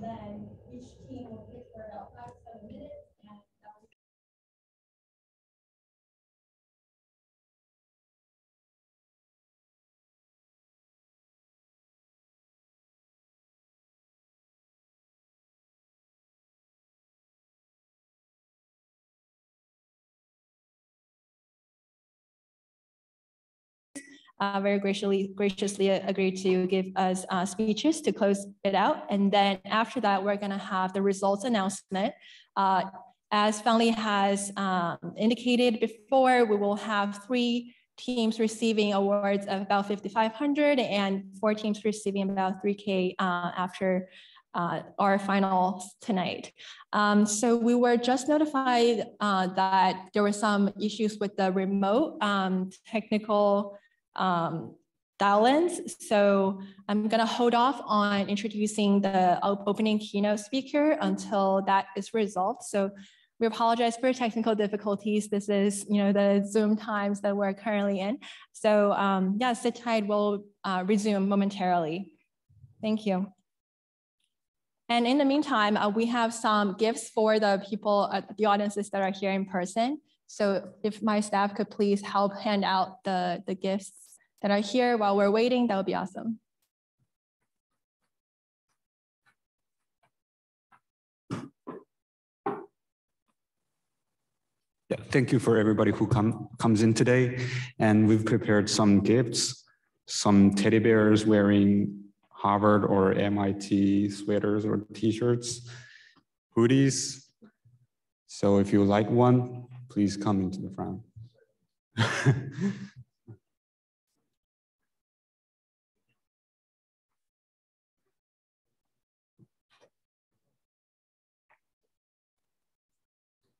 then each team will pitch for about uh, very graciously, graciously agreed to give us uh, speeches to close it out. And then after that, we're gonna have the results announcement. Uh, as Fang has um, indicated before, we will have three teams receiving awards of about 5,500 and four teams receiving about 3K uh, after uh, our finals tonight. Um, so we were just notified uh, that there were some issues with the remote um, technical um. So I'm gonna hold off on introducing the opening keynote speaker until that is resolved. So we apologize for technical difficulties. This is, you know, the Zoom times that we're currently in. So um, yeah, sit tight, we'll uh, resume momentarily. Thank you. And in the meantime, uh, we have some gifts for the people, uh, the audiences that are here in person. So if my staff could please help hand out the, the gifts that are here while we're waiting, that would be awesome. Yeah, thank you for everybody who come, comes in today. And we've prepared some gifts, some teddy bears wearing Harvard or MIT sweaters or t-shirts, hoodies. So if you like one, please come into the front.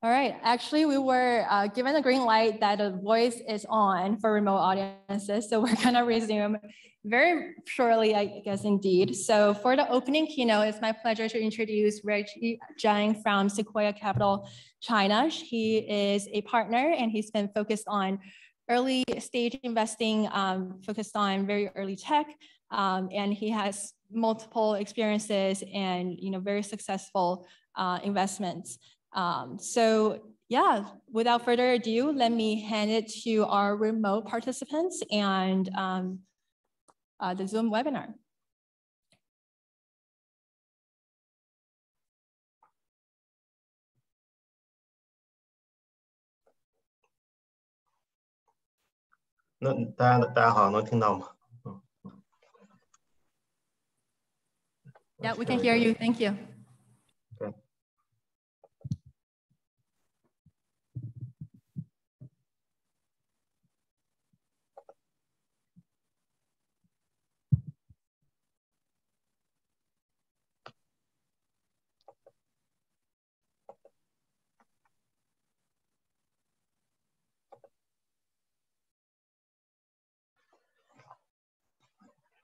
All right, actually we were uh, given a green light that the voice is on for remote audiences. So we're gonna resume very shortly, I guess indeed. So for the opening keynote, it's my pleasure to introduce Reggie Zhang from Sequoia Capital China. He is a partner and he's been focused on early stage investing, um, focused on very early tech. Um, and he has multiple experiences and you know very successful uh, investments. Um, so yeah, without further ado, let me hand it to our remote participants and um, uh, the Zoom webinar. Yeah, we can hear you. Thank you.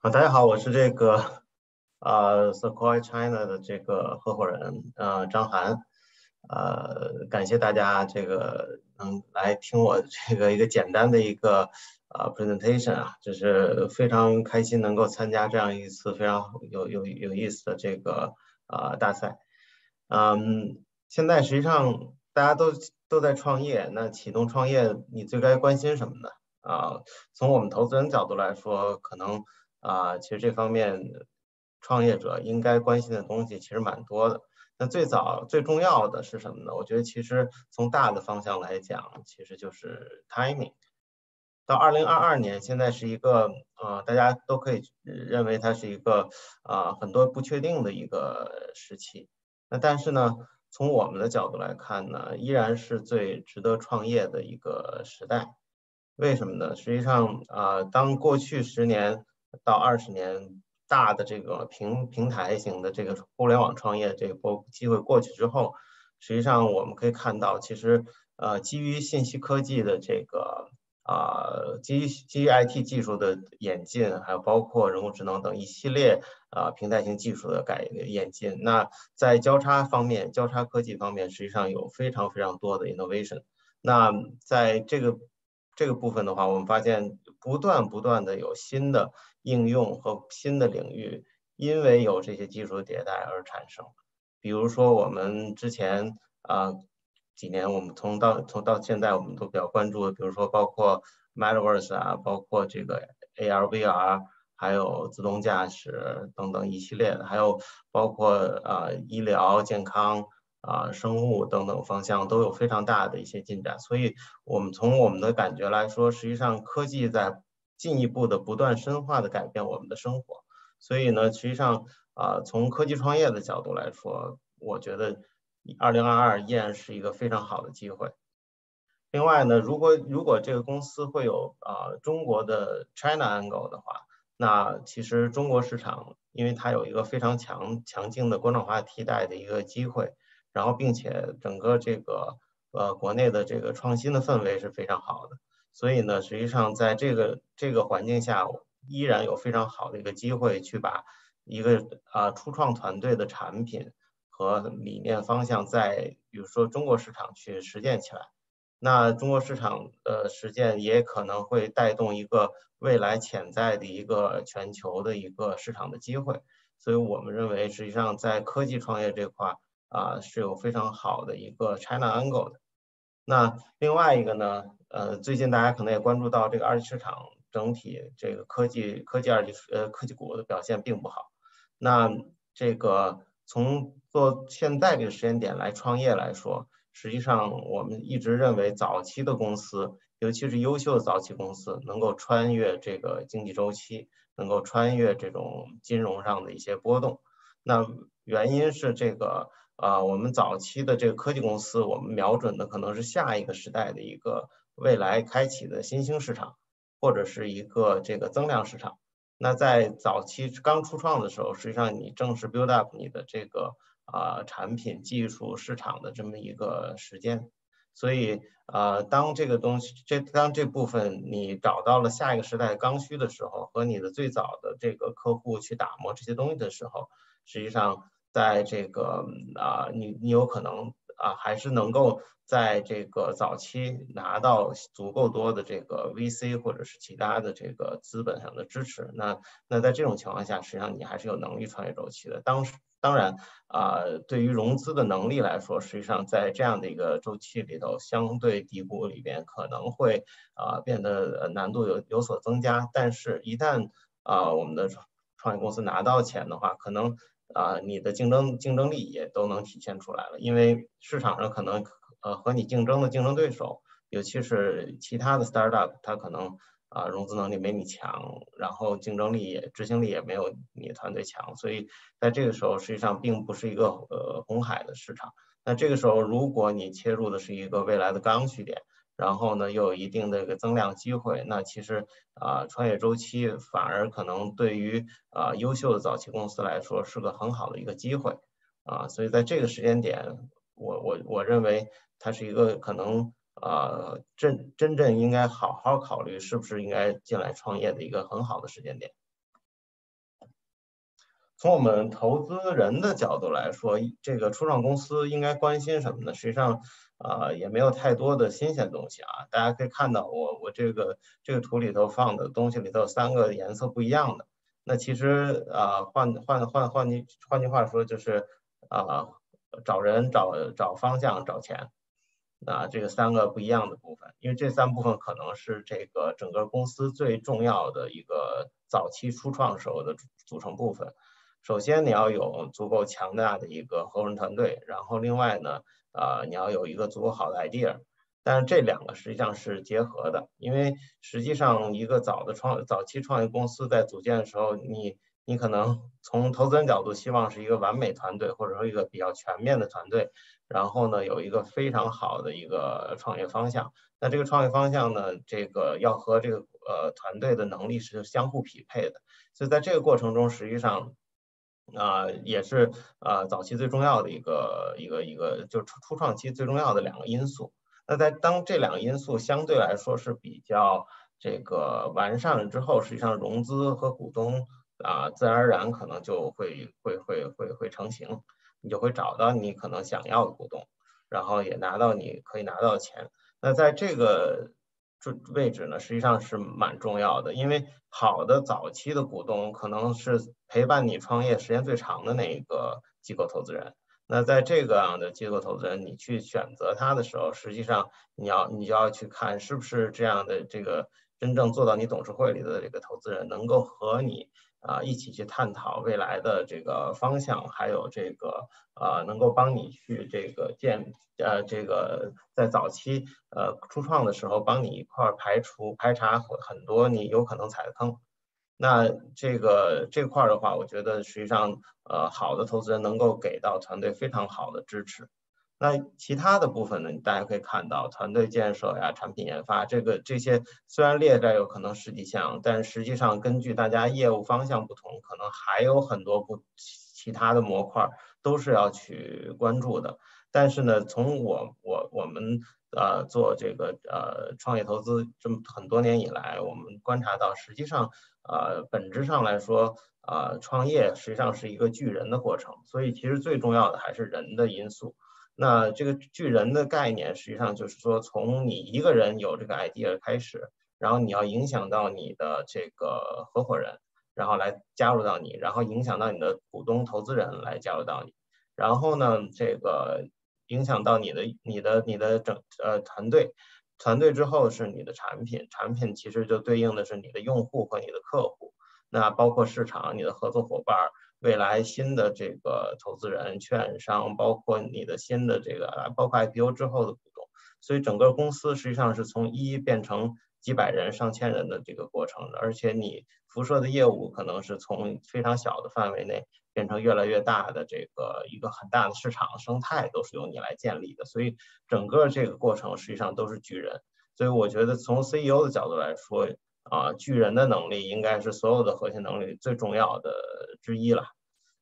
啊，大家好，我是这个呃 Sequoia China 的这个合伙人呃张涵，呃感谢大家这个能来听我这个一个简单的一个呃 presentation 啊，就是非常开心能够参加这样一次非常有有有意思的这个呃大赛，嗯，现在实际上大家都都在创业，那启动创业你最该关心什么呢？啊，从我们投资人角度来说，可能。啊，其实这方面创业者应该关心的东西其实蛮多的。那最早最重要的是什么呢？我觉得其实从大的方向来讲，其实就是 timing。到二零二二年，现在是一个呃，大家都可以认为它是一个啊很多不确定的一个时期。那但是呢，从我们的角度来看呢，依然是最值得创业的一个时代。为什么呢？实际上啊，当过去十年。到二十年大的这个平平台型的这个互联网创业这个波机会过去之后，实际上我们可以看到，其实呃基于信息科技的这个啊基于基于 IT 技术的演进，还有包括人工智能等一系列啊平台型技术的改演进，那在交叉方面，交叉科技方面，实际上有非常非常多的 innovation。那在这个这个部分的话，我们发现不断不断的有新的。应用和新的领域因为有这些技术迭代而产生。比如说我们之前啊几年，我们从到从到现在，我们都比较关注的，比如说包括 Metaverse 啊，包括这个 AR、VR，还有自动驾驶等等一系列的，还有包括啊医疗健康啊生物等等方向都有非常大的一些进展。所以，我们从我们的感觉来说，实际上科技在进一步的不断深化的改变我们的生活。所以呢，实际上啊，从科技创业的角度来说，我觉得二零二二依然是一个非常好的机会。另外呢，如果如果这个公司会有啊中国的 China angle 的话，那其实中国市场因为它有一个非常强强劲的国产化替代的一个机会，然后并且整个这个呃国内的这个创新的氛围是非常好的，所以呢，实际上在这个这个环境下。依然有非常好的一个机会去把一个啊初创团队的产品和理念方向在比如说中国市场去实践起来，那中国市场的实践也可能会带动一个未来潜在的一个全球的一个市场的机会，所以我们认为实际上在科技创业这块啊是有非常好的一个 China angle 的。那另外一个呢，呃，最近大家可能也关注到这个二级市场。整体这个科技科技二级呃科技股的表现并不好，那这个从做现在这个时间点来创业来说，实际上我们一直认为早期的公司，尤其是优秀的早期公司，能够穿越这个经济周期，能够穿越这种金融上的一些波动。那原因是这个啊，我们早期的这个科技公司，我们瞄准的可能是下一个时代的一个未来开启的新兴市场。或者是一个这个增量市场，那在早期刚初创的时候，实际上你正是 build up 你的这个啊产品、技术、市场的这么一个时间，所以啊当这个东西这当这部分你找到了下一个时代刚需的时候，和你的最早的这个客户去打磨这些东西的时候，实际上在这个啊你你有可能。啊，还是能够在这个早期拿到足够多的这个 VC 或者是其他的这个资本上的支持。那那在这种情况下，实际上你还是有能力穿越周期的。当当然啊，对于融资的能力来说，实际上在这样的一个周期里头，相对低谷里边可能会啊变得难度有有所增加。但是，一旦啊我们的创业公司拿到钱的话，可能。啊，你的竞争竞争力也都能体现出来了，因为市场上可能呃和你竞争的竞争对手，尤其是其他的 startup，它可能啊融资能力没你强，然后竞争力也执行力也没有你团队强，所以在这个时候实际上并不是一个呃红海的市场。那这个时候如果你切入的是一个未来的刚需点。然后呢，又有一定的一个增量机会，那其实啊，创业周期反而可能对于啊优秀的早期公司来说是个很好的一个机会啊，所以在这个时间点，我我我认为它是一个可能啊真真正应该好好考虑是不是应该进来创业的一个很好的时间点。从我们投资人的角度来说，这个初创公司应该关心什么呢？实际上。啊，也没有太多的新鲜东西啊。大家可以看到，我我这个这个图里头放的东西里头有三个颜色不一样的。那其实啊，换换换换句换句话说，就是啊，找人、找找方向、找钱啊，这个三个不一样的部分。因为这三部分可能是这个整个公司最重要的一个早期初创时候的组成部分。首先，你要有足够强大的一个合伙人团队，然后另外呢。啊，你要有一个足够好的 idea，但是这两个实际上是结合的，因为实际上一个早的创早期创业公司在组建的时候，你你可能从投资人角度希望是一个完美团队，或者说一个比较全面的团队，然后呢有一个非常好的一个创业方向。那这个创业方向呢，这个要和这个呃团队的能力是相互匹配的，所以在这个过程中，实际上。啊，也是啊，早期最重要的一个一个一个，就初初创期最重要的两个因素。那在当这两个因素相对来说是比较这个完善了之后，实际上融资和股东啊，自然而然可能就会会会会会成型，你就会找到你可能想要的股东，然后也拿到你可以拿到的钱。那在这个位置呢，实际上是蛮重要的，因为好的早期的股东可能是陪伴你创业时间最长的那一个机构投资人。那在这个样的机构投资人，你去选择他的时候，实际上你要你就要去看是不是这样的这个真正做到你董事会里的这个投资人，能够和你啊一起去探讨未来的这个方向，还有这个呃能够帮你去这个建呃这个在早期呃初创的时候，帮你一块排除排查很很多你有可能踩的坑。那这个这块的话，我觉得实际上，呃，好的投资人能够给到团队非常好的支持。那其他的部分呢，大家可以看到，团队建设呀、产品研发，这个这些虽然列在有可能十几项，但实际上根据大家业务方向不同，可能还有很多不其他的模块都是要去关注的。但是呢，从我我我们呃做这个呃创业投资这么很多年以来，我们观察到，实际上。呃，本质上来说，呃，创业实际上是一个聚人的过程，所以其实最重要的还是人的因素。那这个巨人的概念，实际上就是说，从你一个人有这个 idea 开始，然后你要影响到你的这个合伙人，然后来加入到你，然后影响到你的股东、投资人来加入到你，然后呢，这个影响到你的、你的、你的整呃团队。团队之后是你的产品，产品其实就对应的是你的用户和你的客户，那包括市场、你的合作伙伴、未来新的这个投资人、券商，包括你的新的这个，包括 IPO 之后的股东，所以整个公司实际上是从一变成几百人、上千人的这个过程，而且你辐射的业务可能是从非常小的范围内。变成越来越大的这个一个很大的市场生态，都是由你来建立的，所以整个这个过程实际上都是巨人。所以我觉得从 CEO 的角度来说，啊，巨人的能力应该是所有的核心能力最重要的之一了。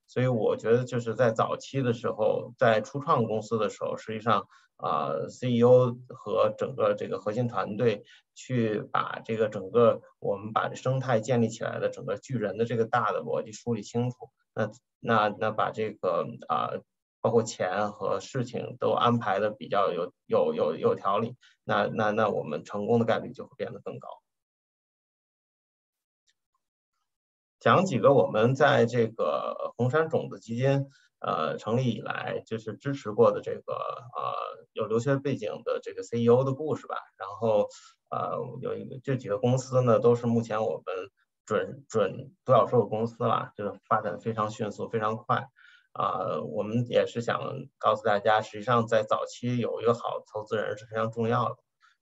所以我觉得就是在早期的时候，在初创公司的时候，实际上啊，CEO 和整个这个核心团队去把这个整个我们把生态建立起来的整个巨人的这个大的逻辑梳理清楚。那那那把这个啊，包括钱和事情都安排的比较有有有有条理，那那那我们成功的概率就会变得更高。讲几个我们在这个红杉种子基金呃成立以来，就是支持过的这个呃有留学背景的这个 CEO 的故事吧。然后呃有一个这几个公司呢，都是目前我们。准准独角兽公司了，就是发展非常迅速，非常快啊！我们也是想告诉大家，实际上在早期有一个好投资人是非常重要的。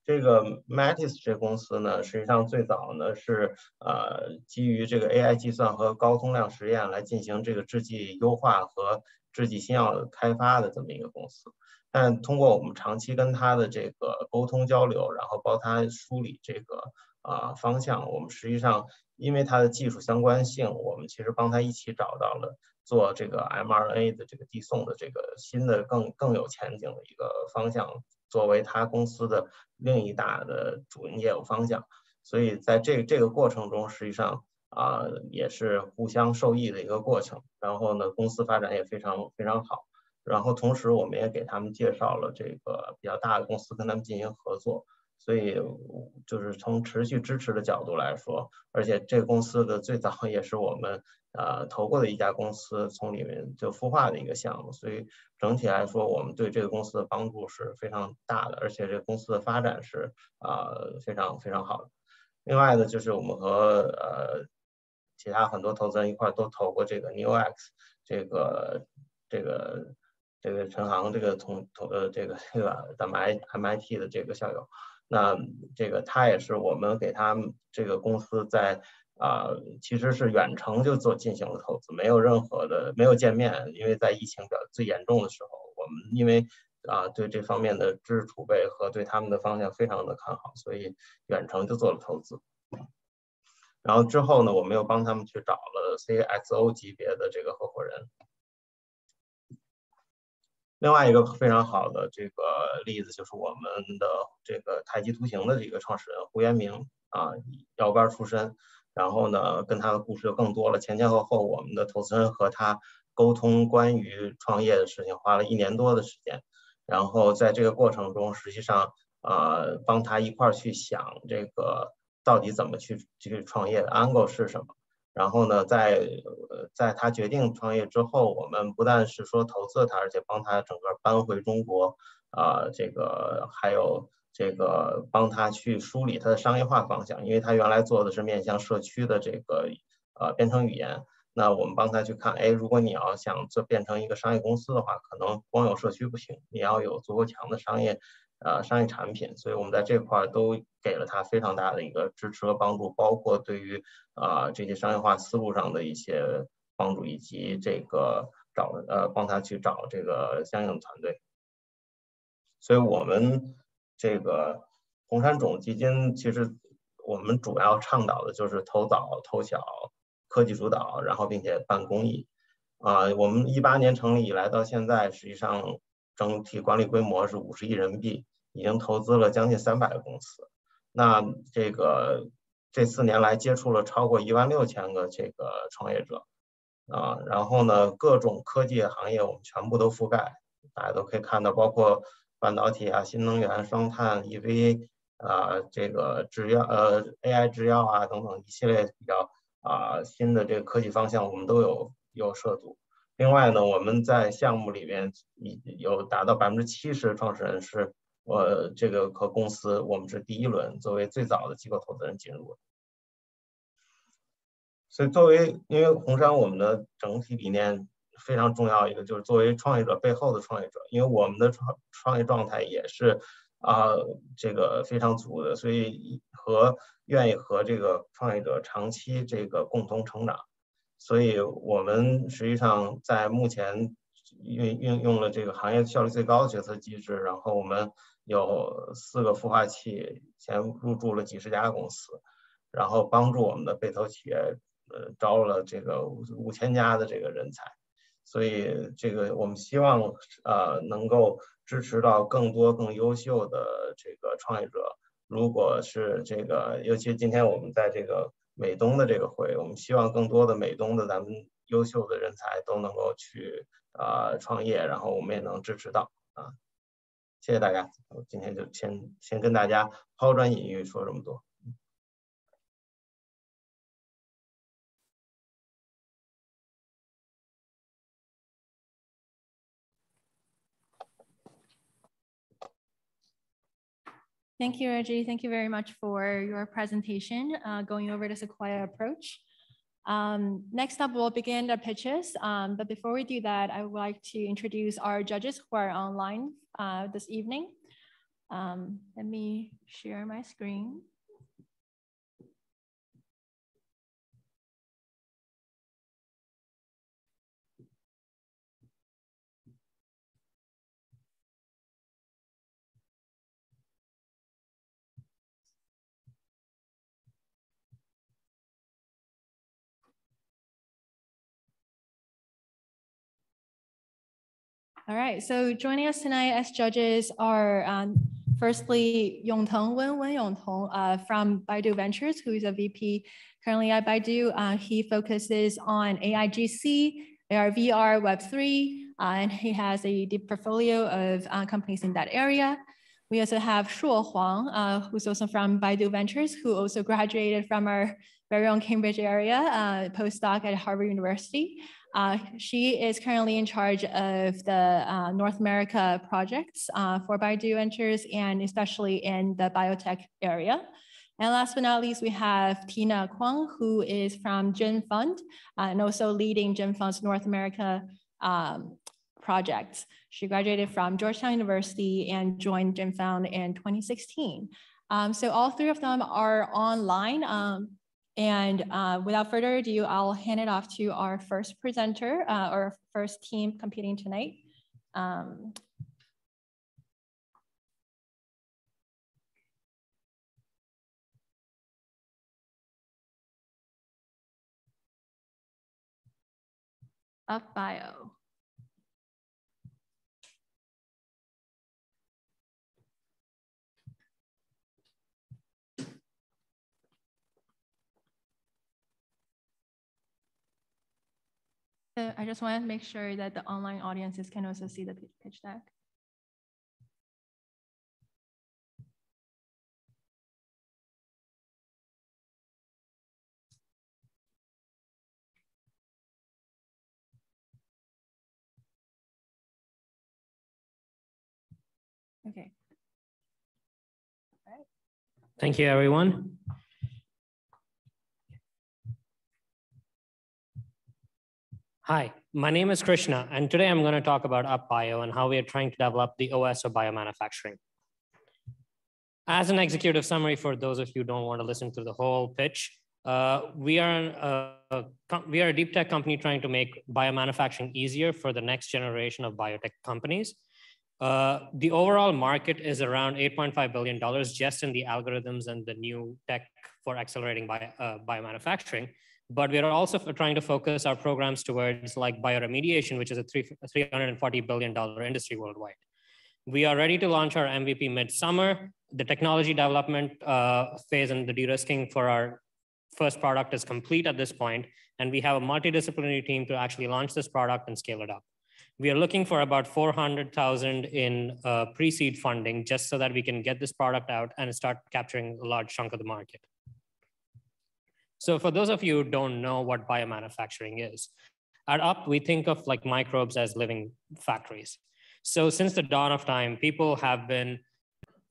这个 Matis 这公司呢，实际上最早呢是呃基于这个 AI 计算和高通量实验来进行这个制剂优化和制剂新药的开发的这么一个公司。但通过我们长期跟他的这个沟通交流，然后帮他梳理这个啊方向，我们实际上。因为它的技术相关性，我们其实帮他一起找到了做这个 mRNA 的这个递送的这个新的更更有前景的一个方向，作为他公司的另一大的主营业务方向。所以在这这个过程中，实际上啊也是互相受益的一个过程。然后呢，公司发展也非常非常好。然后同时，我们也给他们介绍了这个比较大的公司，跟他们进行合作。所以就是从持续支持的角度来说，而且这个公司的最早也是我们呃投过的一家公司，从里面就孵化的一个项目。所以整体来说，我们对这个公司的帮助是非常大的，而且这个公司的发展是啊非常非常好的。另外呢，就是我们和呃其他很多投资人一块都投过这个 Newx，这个这个这个陈航这个同同呃这个这个咱们 MIT 的这个校友。那这个他也是我们给他这个公司在啊，其实是远程就做进行了投资，没有任何的没有见面，因为在疫情比较最严重的时候，我们因为啊对这方面的知识储备和对他们的方向非常的看好，所以远程就做了投资。然后之后呢，我们又帮他们去找了 CXO 级别的这个合伙人。另外一个非常好的这个例子就是我们的这个太极图形的这个创始人胡延明啊，药班出身，然后呢跟他的故事就更多了。前前后后我们的投资人和他沟通关于创业的事情，花了一年多的时间。然后在这个过程中，实际上呃帮他一块儿去想这个到底怎么去去创业的，angle 是什么。然后呢，在在他决定创业之后，我们不但是说投资他，而且帮他整个搬回中国，啊，这个还有这个帮他去梳理他的商业化方向，因为他原来做的是面向社区的这个呃编程语言，那我们帮他去看，哎，如果你要想做变成一个商业公司的话，可能光有社区不行，你要有足够强的商业。呃，商业产品，所以我们在这块都给了他非常大的一个支持和帮助，包括对于啊这些商业化思路上的一些帮助，以及这个找呃帮他去找这个相应的团队。所以我们这个红杉种基金，其实我们主要倡导的就是投早、投小、科技主导，然后并且办公益。啊，我们一八年成立以来到现在，实际上整体管理规模是五十亿人民币。已经投资了将近三百个公司，那这个这四年来接触了超过一万六千个这个创业者啊，然后呢，各种科技行业我们全部都覆盖，大家都可以看到，包括半导体啊、新能源、双碳、EV 啊、这个制药呃 AI 制药啊等等一系列比较啊新的这个科技方向，我们都有有涉足。另外呢，我们在项目里面有达到百分之七十的创始人是。我这个和公司，我们是第一轮作为最早的机构投资人进入，所以作为因为红杉我们的整体理念非常重要一个就是作为创业者背后的创业者，因为我们的创创业状态也是啊这个非常足的，所以和愿意和这个创业者长期这个共同成长，所以我们实际上在目前运运用了这个行业效率最高的决策机制，然后我们。有四个孵化器，先入驻了几十家公司，然后帮助我们的被投企业，呃，招了这个五五千家的这个人才，所以这个我们希望呃能够支持到更多更优秀的这个创业者。如果是这个，尤其今天我们在这个美东的这个会，我们希望更多的美东的咱们优秀的人才都能够去啊创业，然后我们也能支持到啊。谢谢大家，我今天就先先跟大家抛砖引玉，说这么多。Thank you, Reggie. Thank you very much for your presentation, uh, going over the Sequoia approach. Um, next up, we'll begin the pitches. Um, but before we do that, I would like to introduce our judges who are online uh, this evening. Um, let me share my screen. All right, so joining us tonight as judges are um, firstly Yongteng Wen Wen Yongtong uh, from Baidu Ventures, who is a VP currently at Baidu. Uh, he focuses on AIGC, AR, VR, Web3, uh, and he has a deep portfolio of uh, companies in that area. We also have Shuo Huang, uh, who's also from Baidu Ventures, who also graduated from our very own Cambridge area, uh, postdoc at Harvard University. Uh, she is currently in charge of the uh, North America projects uh, for Baidu Ventures and especially in the biotech area. And last but not least, we have Tina Kwang, who is from Jin Fund uh, and also leading Jin Fund's North America um, projects. She graduated from Georgetown University and joined Jin Fund in 2016. Um, so all three of them are online. Um, and uh, without further ado, I'll hand it off to our first presenter, uh, our first team competing tonight. Um, bio. So I just wanted to make sure that the online audiences can also see the pitch deck. Okay. Thank you, everyone. Hi, my name is Krishna, and today I'm going to talk about UpBio and how we are trying to develop the OS of biomanufacturing. As an executive summary for those of you who don't want to listen to the whole pitch, uh, we, are a, a, we are a deep tech company trying to make biomanufacturing easier for the next generation of biotech companies. Uh, the overall market is around $8.5 billion just in the algorithms and the new tech for accelerating bio, uh, biomanufacturing. But we're also trying to focus our programs towards like bioremediation, which is a $340 billion industry worldwide. We are ready to launch our MVP midsummer. The technology development uh, phase and the de-risking for our first product is complete at this point, and we have a multidisciplinary team to actually launch this product and scale it up. We are looking for about 400,000 in uh, pre-seed funding just so that we can get this product out and start capturing a large chunk of the market. So for those of you who don't know what biomanufacturing is, at UP, we think of like microbes as living factories. So since the dawn of time, people have been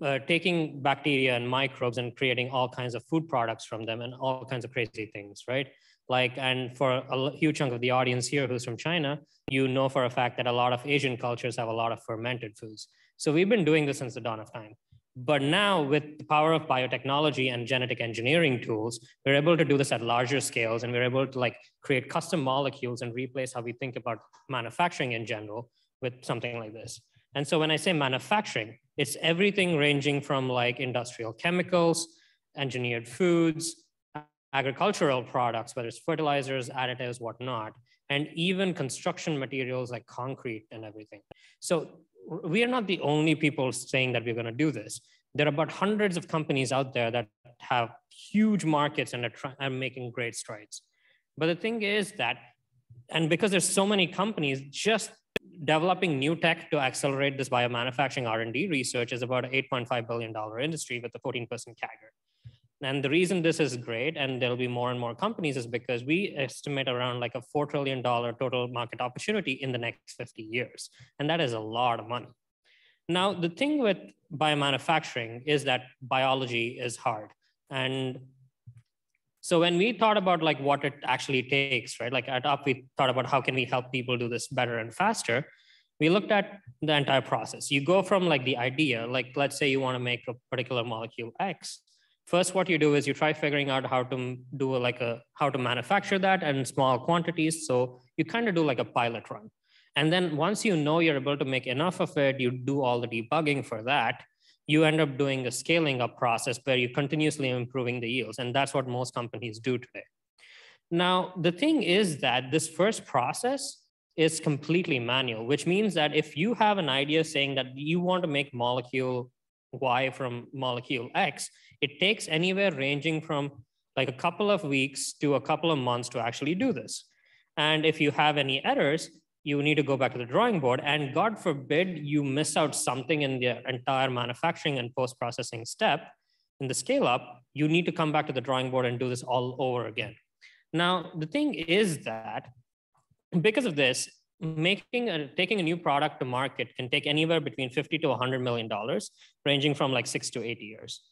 uh, taking bacteria and microbes and creating all kinds of food products from them and all kinds of crazy things, right? Like, and for a huge chunk of the audience here who's from China, you know for a fact that a lot of Asian cultures have a lot of fermented foods. So we've been doing this since the dawn of time. But now with the power of biotechnology and genetic engineering tools, we're able to do this at larger scales and we're able to like create custom molecules and replace how we think about manufacturing in general with something like this. And so when I say manufacturing, it's everything ranging from like industrial chemicals, engineered foods, agricultural products, whether it's fertilizers, additives, whatnot, and even construction materials like concrete and everything. So we are not the only people saying that we're going to do this. There are about hundreds of companies out there that have huge markets and are, are making great strides. But the thing is that, and because there's so many companies, just developing new tech to accelerate this biomanufacturing R&D research is about an $8.5 billion industry with a 14% CAGR. And the reason this is great, and there'll be more and more companies, is because we estimate around like a $4 trillion total market opportunity in the next 50 years. And that is a lot of money. Now, the thing with biomanufacturing is that biology is hard. And so when we thought about like what it actually takes, right? Like at UP, we thought about how can we help people do this better and faster. We looked at the entire process. You go from like the idea, like let's say you want to make a particular molecule X, First, what you do is you try figuring out how to do a, like a, how to manufacture that in small quantities. So you kind of do like a pilot run. And then once you know you're able to make enough of it, you do all the debugging for that, you end up doing a scaling up process where you're continuously improving the yields. And that's what most companies do today. Now, the thing is that this first process is completely manual, which means that if you have an idea saying that you want to make molecule Y from molecule X, it takes anywhere ranging from like a couple of weeks to a couple of months to actually do this. And if you have any errors, you need to go back to the drawing board. And God forbid you miss out something in the entire manufacturing and post-processing step in the scale up, you need to come back to the drawing board and do this all over again. Now, the thing is that because of this, making a, taking a new product to market can take anywhere between 50 to 100 million dollars ranging from like six to eight years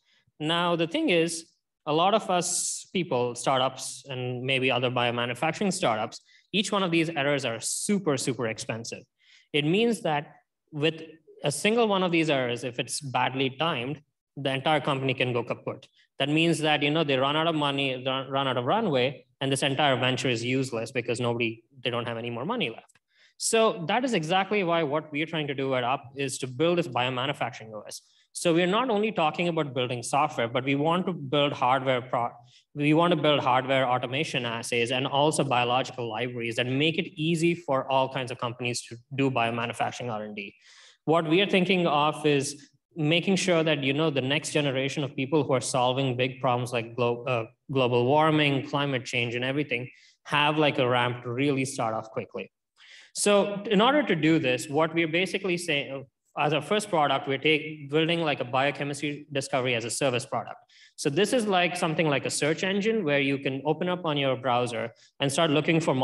now the thing is a lot of us people startups and maybe other biomanufacturing startups each one of these errors are super super expensive. It means that with a single one of these errors if it's badly timed the entire company can go kaput. That means that you know they run out of money run out of runway and this entire venture is useless because nobody they don't have any more money left. So that is exactly why what we're trying to do at UP is to build this biomanufacturing OS. So we're not only talking about building software, but we want to build hardware. Pro we want to build hardware automation assays and also biological libraries that make it easy for all kinds of companies to do biomanufacturing R&D. What we are thinking of is making sure that you know the next generation of people who are solving big problems like glo uh, global warming, climate change, and everything have like a ramp to really start off quickly. So in order to do this, what we're basically saying, as our first product, we're take, building like a biochemistry discovery as a service product. So this is like something like a search engine where you can open up on your browser and start looking for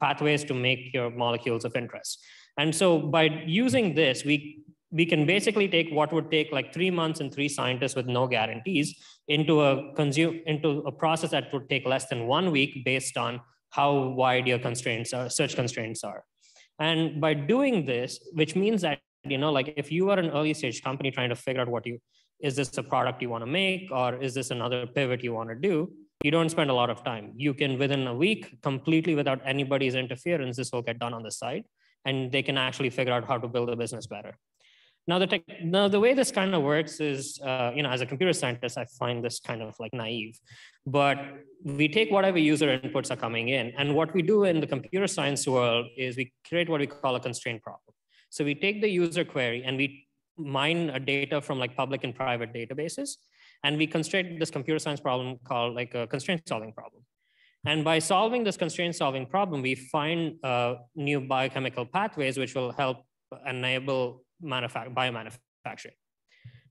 pathways to make your molecules of interest. And so by using this, we we can basically take what would take like three months and three scientists with no guarantees into a consume into a process that would take less than one week based on how wide your constraints are, search constraints are. And by doing this, which means that, you know, like if you are an early stage company trying to figure out what you, is this a product you want to make, or is this another pivot you want to do? You don't spend a lot of time. You can, within a week, completely without anybody's interference, this will get done on the side, and they can actually figure out how to build a business better. Now the, tech, now the way this kind of works is, uh, you know, as a computer scientist, I find this kind of like naive, but we take whatever user inputs are coming in. And what we do in the computer science world is we create what we call a constraint problem. So we take the user query and we mine a data from like public and private databases. And we constrain this computer science problem called like a constraint solving problem. And by solving this constraint solving problem, we find uh, new biochemical pathways which will help enable biomanufacturing.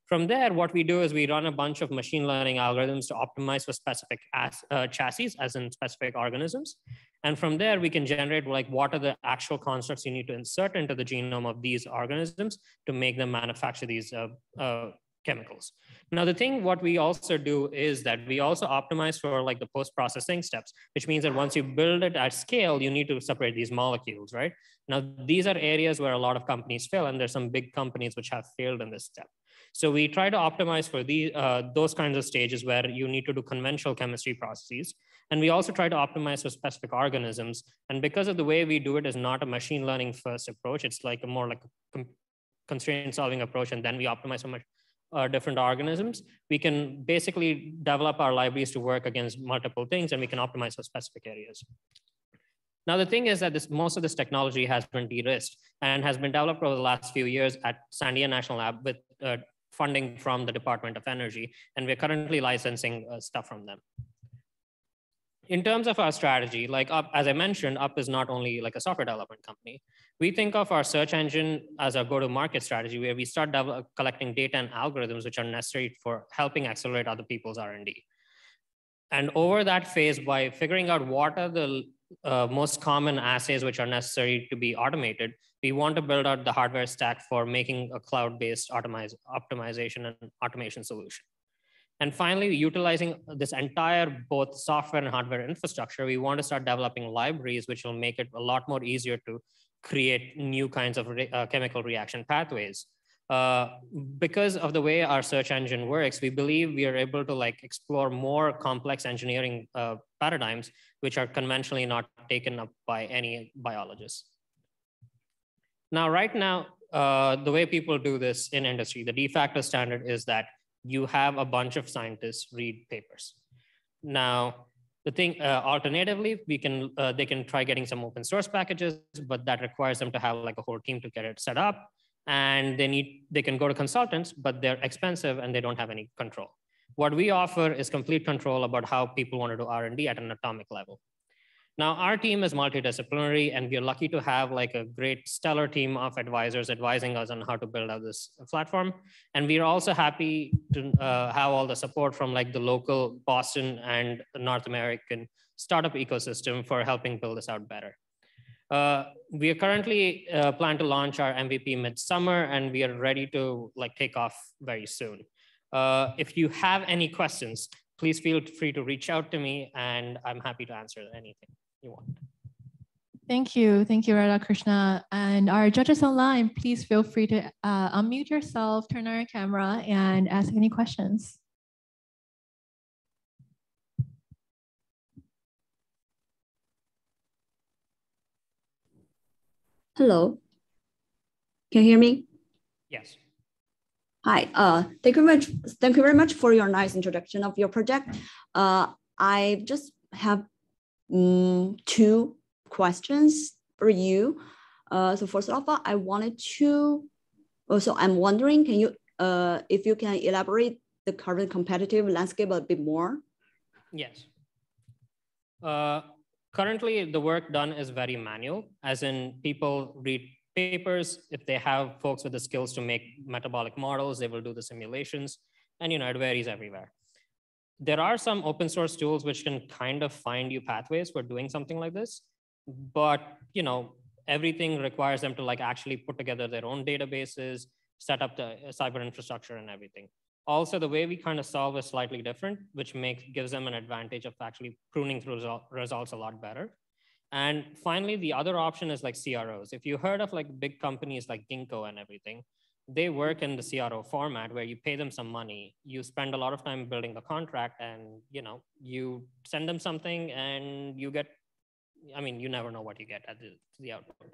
From there, what we do is we run a bunch of machine learning algorithms to optimize for specific as, uh, chassis, as in specific organisms. And from there, we can generate like what are the actual constructs you need to insert into the genome of these organisms to make them manufacture these uh, uh, chemicals. Now, the thing what we also do is that we also optimize for like the post-processing steps, which means that once you build it at scale, you need to separate these molecules, right? Now, these are areas where a lot of companies fail, and there's some big companies which have failed in this step. So we try to optimize for the, uh, those kinds of stages where you need to do conventional chemistry processes. And we also try to optimize for specific organisms. And because of the way we do it is not a machine learning first approach, it's like a more like a constraint solving approach. And then we optimize for uh, different organisms, we can basically develop our libraries to work against multiple things and we can optimize for specific areas. Now, the thing is that this, most of this technology has been de-risked and has been developed over the last few years at Sandia National Lab with uh, funding from the Department of Energy, and we're currently licensing uh, stuff from them in terms of our strategy, like Up, as I mentioned, Up is not only like a software development company. We think of our search engine as our go-to-market strategy where we start collecting data and algorithms which are necessary for helping accelerate other people's R&D. And over that phase, by figuring out what are the uh, most common assays which are necessary to be automated, we want to build out the hardware stack for making a cloud-based optimization and automation solution. And finally, utilizing this entire both software and hardware infrastructure, we want to start developing libraries which will make it a lot more easier to create new kinds of re uh, chemical reaction pathways. Uh, because of the way our search engine works, we believe we are able to like explore more complex engineering uh, paradigms, which are conventionally not taken up by any biologists. Now, right now, uh, the way people do this in industry, the de facto standard is that you have a bunch of scientists read papers. Now, the thing, uh, alternatively, we can uh, they can try getting some open source packages, but that requires them to have like a whole team to get it set up. And they need they can go to consultants, but they're expensive and they don't have any control. What we offer is complete control about how people want to do R&D at an atomic level. Now, our team is multidisciplinary, and we're lucky to have like a great stellar team of advisors advising us on how to build out this platform. And we're also happy to uh, have all the support from like the local Boston and North American startup ecosystem for helping build this out better. Uh, we are currently uh, plan to launch our MVP midsummer, and we are ready to like take off very soon. Uh, if you have any questions, please feel free to reach out to me, and I'm happy to answer anything you want. Thank you. Thank you, Radha Krishna. And our judges online, please feel free to uh, unmute yourself, turn on your camera, and ask any questions. Hello. Can you hear me? Yes. Hi. Uh, thank you very much. Thank you very much for your nice introduction of your project. Uh, I just have um, two questions for you. Uh, so first of all, I wanted to, also oh, I'm wondering, can you, uh, if you can elaborate the current competitive landscape a bit more? Yes. Uh, currently, the work done is very manual, as in people read papers. If they have folks with the skills to make metabolic models, they will do the simulations, and you know it varies everywhere there are some open source tools which can kind of find you pathways for doing something like this but you know everything requires them to like actually put together their own databases set up the uh, cyber infrastructure and everything. Also, the way we kind of solve is slightly different, which makes gives them an advantage of actually pruning through result, results a lot better. And finally, the other option is like CROs. If you heard of like big companies like Ginkgo and everything, they work in the CRO format where you pay them some money, you spend a lot of time building the contract, and you know you send them something and you get. I mean, you never know what you get at the, the output.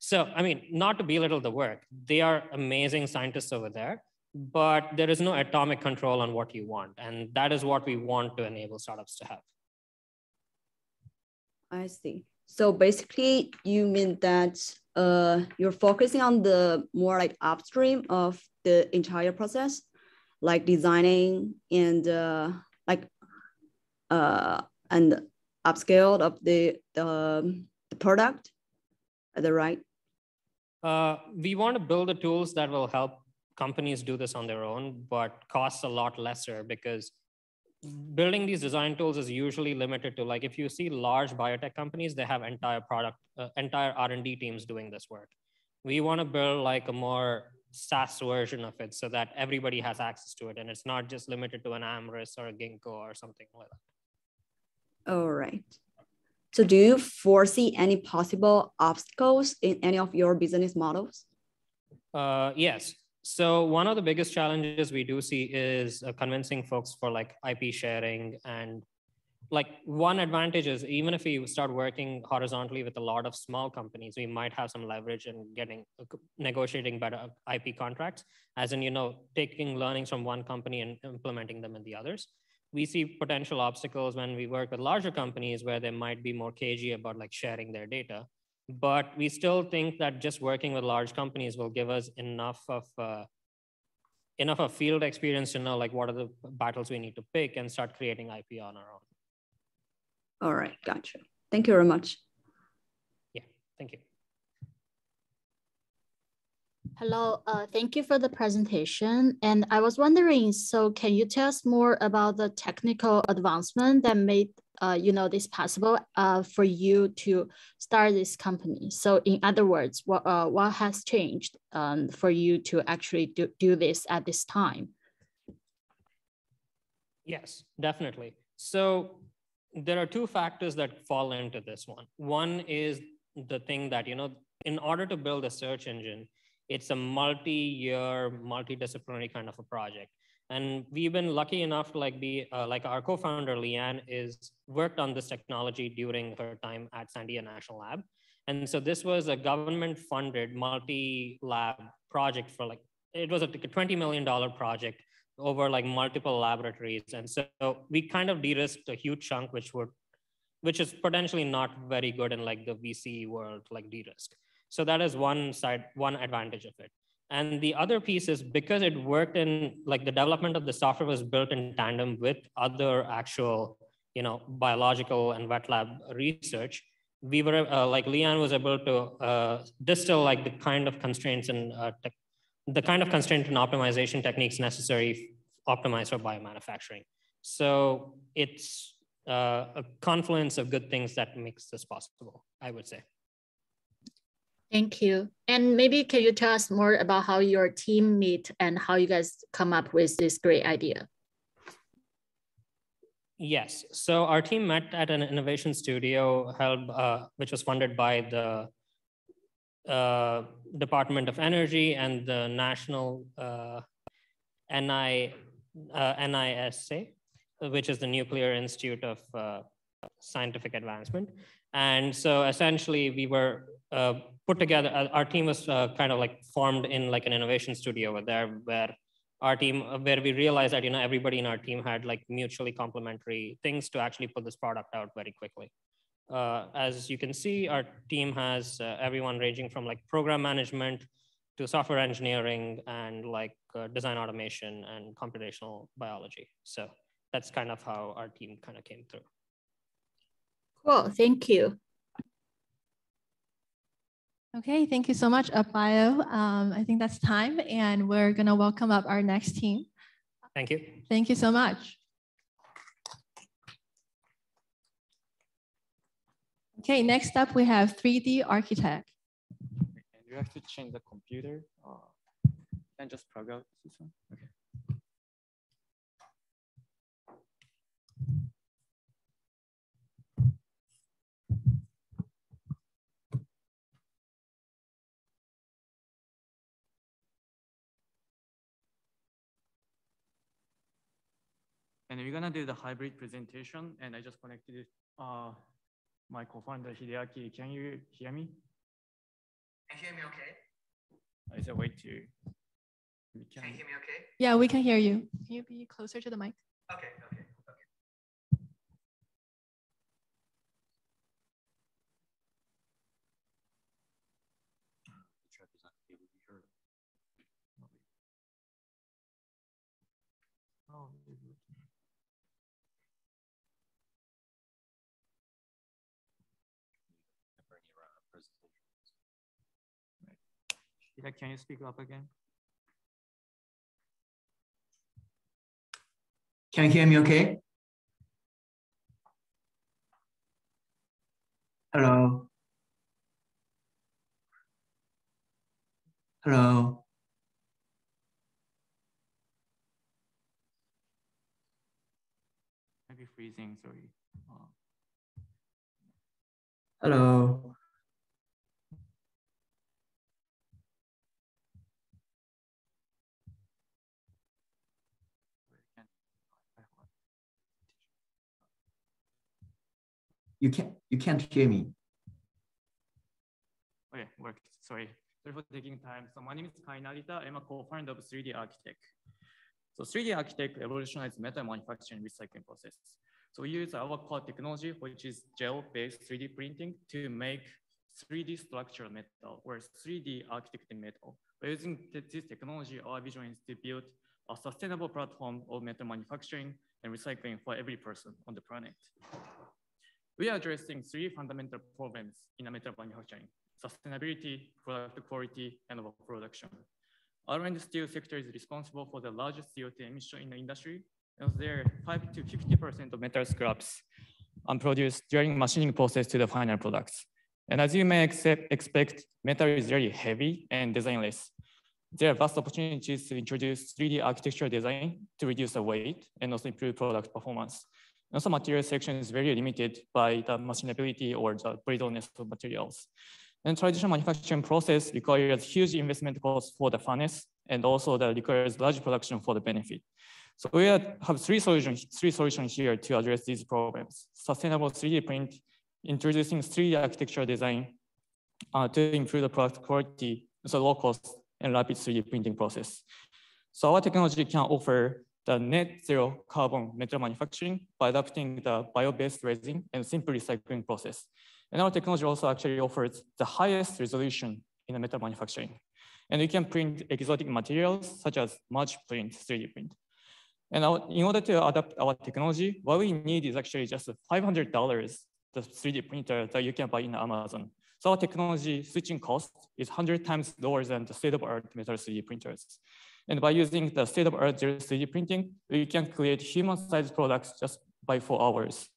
So, I mean, not to belittle the work, they are amazing scientists over there, but there is no atomic control on what you want, and that is what we want to enable startups to have. I see. So basically, you mean that uh, you're focusing on the more like upstream of the entire process, like designing and uh, like uh, and upscale of the, the, the product. Is that right? Uh, we want to build the tools that will help companies do this on their own, but costs a lot lesser because building these design tools is usually limited to like if you see large biotech companies they have entire product uh, entire r&d teams doing this work we want to build like a more SaaS version of it so that everybody has access to it and it's not just limited to an Amyris or a Ginkgo or something like that. All right. So do you foresee any possible obstacles in any of your business models? Uh, yes. So one of the biggest challenges we do see is uh, convincing folks for like IP sharing and like one advantage is even if we start working horizontally with a lot of small companies, we might have some leverage in getting uh, negotiating better IP contracts, as in you know taking learnings from one company and implementing them in the others. We see potential obstacles when we work with larger companies where they might be more cagey about like sharing their data but we still think that just working with large companies will give us enough of uh, enough of field experience to know like what are the battles we need to pick and start creating IP on our own. All right, gotcha. Thank you very much. Yeah, thank you. Hello, uh, thank you for the presentation. And I was wondering, so can you tell us more about the technical advancement that made uh, you know, this possible uh, for you to start this company. So in other words, what, uh, what has changed um, for you to actually do, do this at this time? Yes, definitely. So there are two factors that fall into this one. One is the thing that, you know, in order to build a search engine, it's a multi-year, multidisciplinary kind of a project. And we've been lucky enough to like be uh, like our co-founder Leanne is worked on this technology during her time at Sandia National Lab. And so this was a government funded multi-lab project for like, it was a $20 million project over like multiple laboratories. And so we kind of de-risked a huge chunk, which would, which is potentially not very good in like the VC world, like de-risk. So that is one side, one advantage of it. And the other piece is because it worked in like the development of the software was built in tandem with other actual, you know, biological and wet lab research. We were uh, like Leanne was able to uh, distill like the kind of constraints and uh, the kind of constraint and optimization techniques necessary optimize for biomanufacturing. So it's uh, a confluence of good things that makes this possible, I would say. Thank you. And maybe can you tell us more about how your team meet and how you guys come up with this great idea? Yes. So our team met at an innovation studio held, uh, which was funded by the uh, Department of Energy and the National uh, NI, uh, NISA, which is the Nuclear Institute of uh, Scientific Advancement. And so essentially we were uh, put together, uh, our team was uh, kind of like formed in like an innovation studio over there where our team, where we realized that, you know, everybody in our team had like mutually complementary things to actually put this product out very quickly. As you can see, our team has everyone ranging from like program management to software engineering and like design automation and computational biology. So that's kind of how our team kind of came through. Cool, thank you. Okay, thank you so much, UpBio. Um, I think that's time, and we're going to welcome up our next team. Thank you. Thank you so much. Okay, next up we have 3D Architect. And you have to change the computer. Uh, Can I just plug out this one? Okay. And we're gonna do the hybrid presentation and I just connected uh, my co-founder Hideaki. Can you hear me? Can you hear me okay? Is there a way to? We Can you hear me okay? Yeah, we can hear you. Can you be closer to the mic? Okay, okay, okay. Oh, Ida, can you speak up again? Can you hear me okay? Hello? Hello? Maybe freezing, sorry. Hello? You can't, you can't hear me. Okay, worked. Sorry. Sorry for taking time. So my name is Kai Narita. I'm a co-founder of 3D Architect. So 3D Architect revolutionized metal manufacturing recycling process. So we use our core technology, which is gel-based 3D printing to make 3D structural metal or 3D architected metal. By using this technology, our vision is to build a sustainable platform of metal manufacturing and recycling for every person on the planet. We are addressing three fundamental problems in metal manufacturing, sustainability, product quality, and overproduction. Iron and steel sector is responsible for the largest CO2 emission in the industry, as there are 5 to 50% of metal scraps are produced during machining process to the final products. And as you may accept, expect, metal is very heavy and designless. There are vast opportunities to introduce 3D architectural design to reduce the weight and also improve product performance. Also, material section is very limited by the machinability or the brittleness of materials. And traditional manufacturing process requires huge investment costs for the furnace and also that requires large production for the benefit. So we have three solutions, three solutions here to address these problems. Sustainable 3D print, introducing 3D architectural design uh, to improve the product quality, so low cost and rapid 3D printing process. So our technology can offer the net zero carbon metal manufacturing by adapting the bio-based resin and simple recycling process. And our technology also actually offers the highest resolution in the metal manufacturing. And we can print exotic materials such as merge print, 3D print. And in order to adapt our technology, what we need is actually just $500, the 3D printer that you can buy in Amazon. So our technology switching cost is 100 times lower than the state-of-art metal 3D printers. And by using the state-of-art 3D printing, we can create human-sized products just by four hours.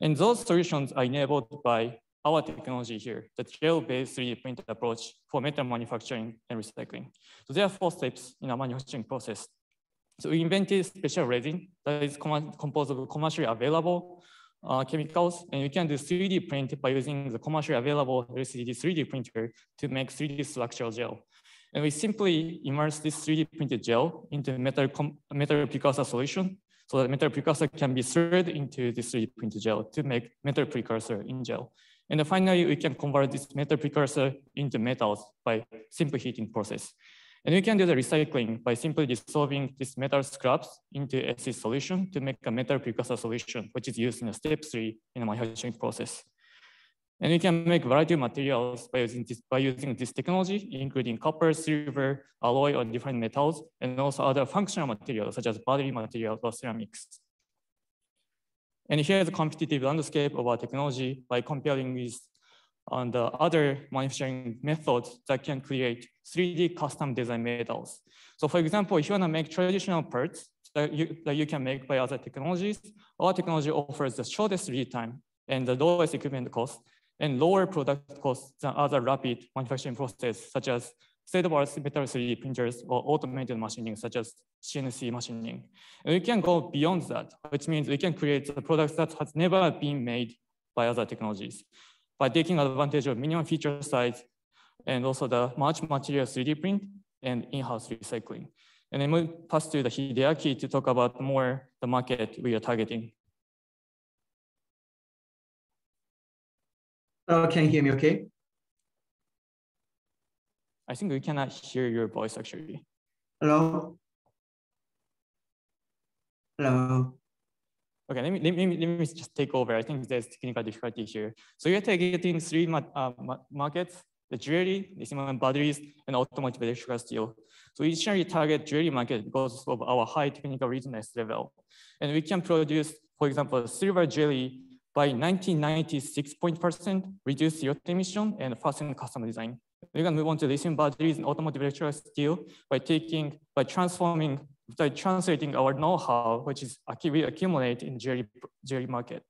And those solutions are enabled by our technology here, the gel-based 3D print approach for metal manufacturing and recycling. So there are four steps in our manufacturing process. So we invented special resin that is composed of commercially available uh, chemicals, and we can do 3D print by using the commercially available LCD 3D printer to make 3D structural gel. And we simply immerse this 3D printed gel into metal, metal precursor solution so that metal precursor can be stirred into this 3D printed gel to make metal precursor in gel. And finally, we can convert this metal precursor into metals by simple heating process. And we can do the recycling by simply dissolving these metal scraps into acid solution to make a metal precursor solution, which is used in step three in the manufacturing process. And we can make variety of materials by using this, by using this technology, including copper, silver, alloy, or different metals, and also other functional materials such as battery materials or ceramics. And here's the competitive landscape of our technology by comparing with on the other manufacturing methods that can create 3D custom design metals. So for example, if you wanna make traditional parts that you, that you can make by other technologies, our technology offers the shortest lead time and the lowest equipment cost and lower product costs than other rapid manufacturing processes such as state-of-art metal 3D printers or automated machining, such as CNC machining. And we can go beyond that, which means we can create a product that has never been made by other technologies by taking advantage of minimum feature size and also the much material 3D print and in-house recycling. And then we pass to the Hideaki to talk about more the market we are targeting. Uh, can you hear me okay? I think we cannot hear your voice actually. Hello? Hello? Okay, let me, let me, let me just take over. I think there's technical difficulty here. So you're targeting three uh, markets, the jewelry, lithium batteries, and automotive electrical steel. So we generally target jewelry market because of our high technical readiness level. And we can produce, for example, silver jelly by 1996% reduce CO2 emission and fasten custom design. We're to move on to lithium batteries and automotive electrical steel by taking, by transforming, by translating our know-how, which is we accumulate in jewelry, jewelry market.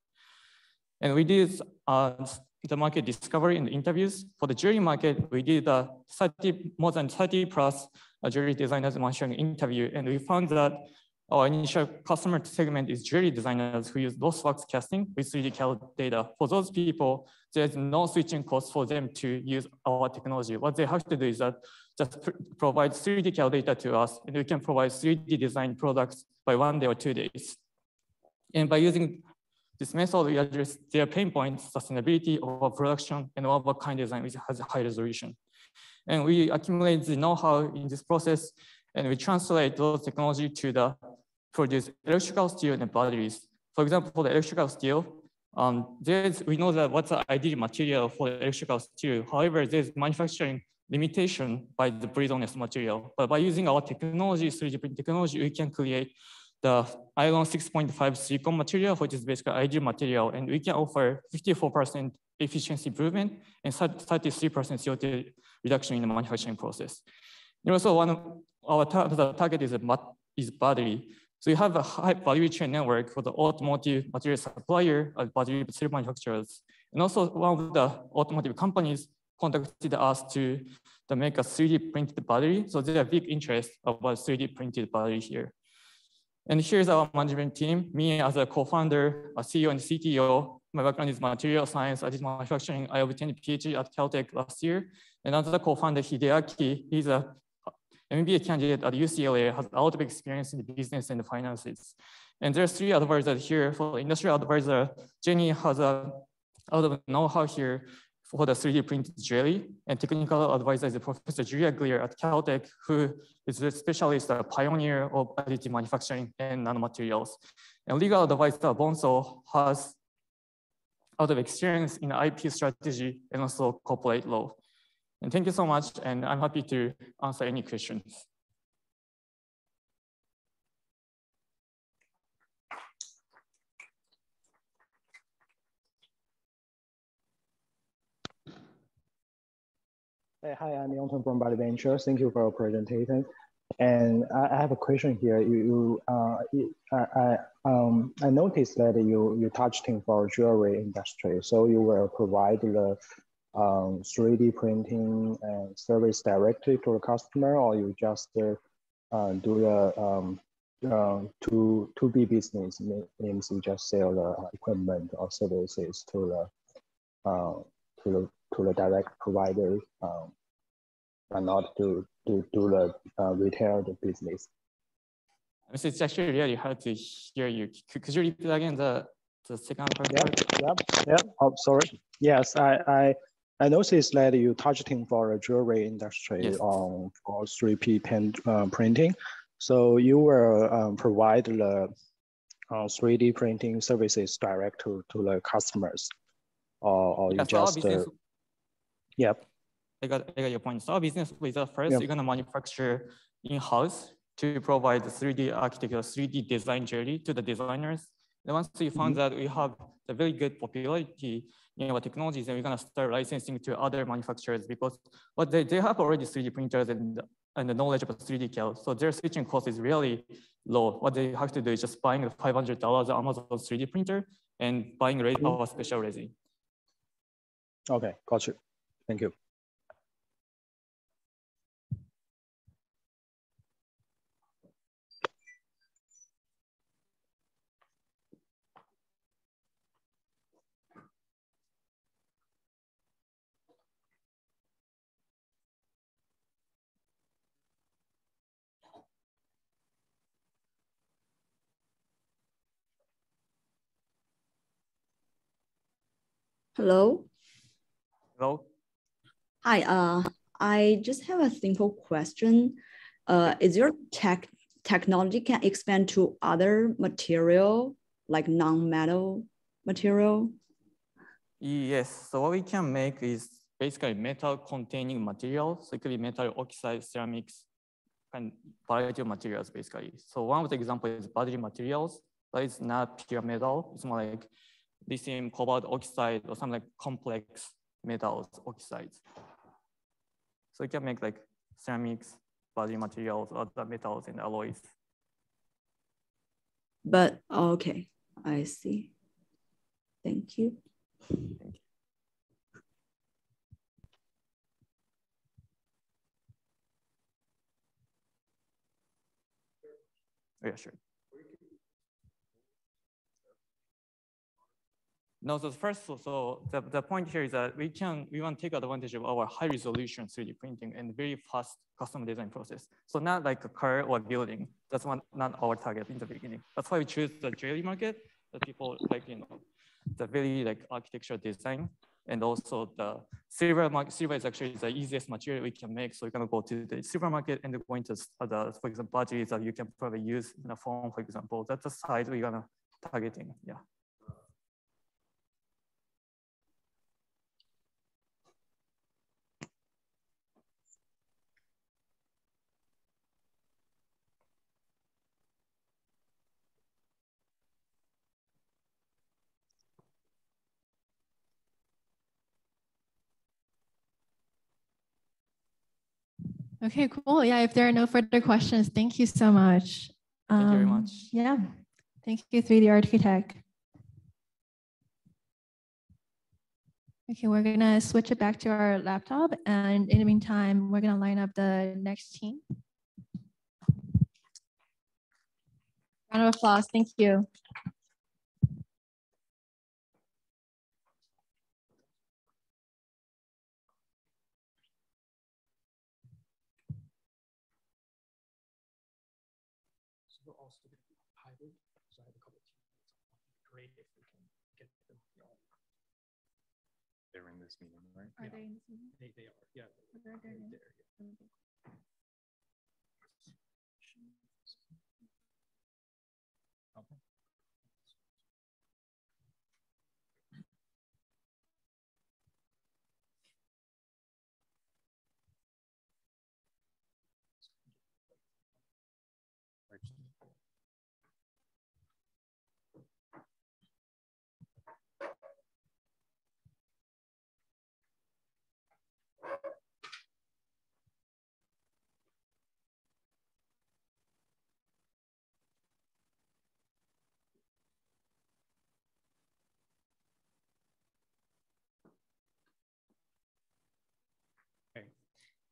And we did uh, the market discovery and interviews. For the jewelry market, we did uh, 30, more than 30 plus uh, jewelry designers and interview, and we found that our initial customer segment is jewelry designers who use lost wax casting with 3D CAD data. For those people, there's no switching cost for them to use our technology. What they have to do is that just pr provide 3D CAD data to us, and we can provide 3D design products by one day or two days. And by using this method, we address their pain points, sustainability of production, and what kind design which has high resolution. And we accumulate the know-how in this process, and we translate those technology to the produce electrical steel and batteries. For example, for the electrical steel, um, there's, we know that what's the ideal material for electrical steel. However, there's manufacturing limitation by the brittleness material. But by using our technology, 3D print technology, we can create the iron 6.5 silicon material, which is basically ideal material, and we can offer 54% efficiency improvement and 33% CO2 reduction in the manufacturing process. And also one our the target is, a is battery. So you have a high value chain network for the automotive material supplier, uh, battery cell manufacturers. And also one of the automotive companies contacted us to, to make a 3D printed battery. So there's a big interest about 3D printed battery here. And here's our management team. Me as a co-founder, a CEO and CTO. My background is material science. I did manufacturing. I obtained a PhD at Caltech last year. And another co-founder, Hideaki, he's a MBA candidate at UCLA has a lot of experience in the business and the finances. And there's three advisors here. For industrial advisor, Jenny has a lot of know-how here for the 3D printed jelly. And technical advisor is Professor Julia Greer at Caltech, who is a specialist, a pioneer of additive manufacturing and nanomaterials. And legal advisor Bonso has a lot of experience in IP strategy and also corporate law. And thank you so much, and I'm happy to answer any questions. Hey, hi, I'm Yongton from Bali Ventures. Thank you for your presentation. And I, I have a question here. You, you uh, I, I, um, I noticed that you you touched in for jewelry industry. So you will provide the um, 3D printing and service directly to the customer, or you just uh, do the um, uh, to to be business means you just sell the equipment or services to the uh, to the to the direct provider, um, and not to to do the uh, retail business. It's actually really hard to hear you. Could, could you repeat again the the second part? Yeah, yeah, yeah. Oh, sorry. Yes, I I I noticed that you targeting for a jewelry industry yes. on for 3P pen uh, printing. So you will um, provide the uh, 3D printing services direct to, to the customers, or, or you just uh, yep. I got, I got your point. So our business with the first, yep. you're gonna manufacture in-house to provide the 3D architecture, 3D design journey to the designers. And once we found mm -hmm. that we have a very good popularity in our technologies, and we're gonna start licensing to other manufacturers because what they, they have already 3D printers and, and the knowledge about 3D CAD. So their switching cost is really low. What they have to do is just buying a $500 Amazon 3D printer and buying mm-hmm. our special resin. Okay, got you. Thank you. Hello. Hello. Hi. Uh, I just have a simple question. Uh, is your tech technology can expand to other material like non-metal material? Yes. So what we can make is basically metal containing materials. So it could be metal oxide, ceramics, and variety of materials basically. So one of the examples is battery materials. That is not pure metal. It's more like lithium, cobalt oxide, or some like complex metals, oxides. So you can make like ceramics, battery materials, other metals and alloys. But oh, okay, I see. Thank you. Thank you. Oh, yeah, sure. No, so first, so, the, the point here is that we can, we want to take advantage of our high resolution 3D printing and very fast custom design process. So not like a car or building. That's one, not our target in the beginning. That's why we choose the jewelry market that people like, you know, the very like architectural design and also the silver market. Silver is actually the easiest material we can make. So you're gonna go to the silver market and going to uh, the, for example, batteries that you can probably use in a phone, for example. That's the size we're gonna targeting, yeah. Okay, cool. Yeah, if there are no further questions, thank you so much. Thank you very Um, much. Yeah, thank you, 3D Architect. Okay, we're gonna switch it back to our laptop, and in the meantime, we're gonna line up the next team. Round of applause, thank you. So we're also going to be hybrid. So I have a couple of teammates. Great if we can get them all. They're in this meeting, right? Yeah. they in this meeting? They, they are, yeah. They're- they're there, yeah.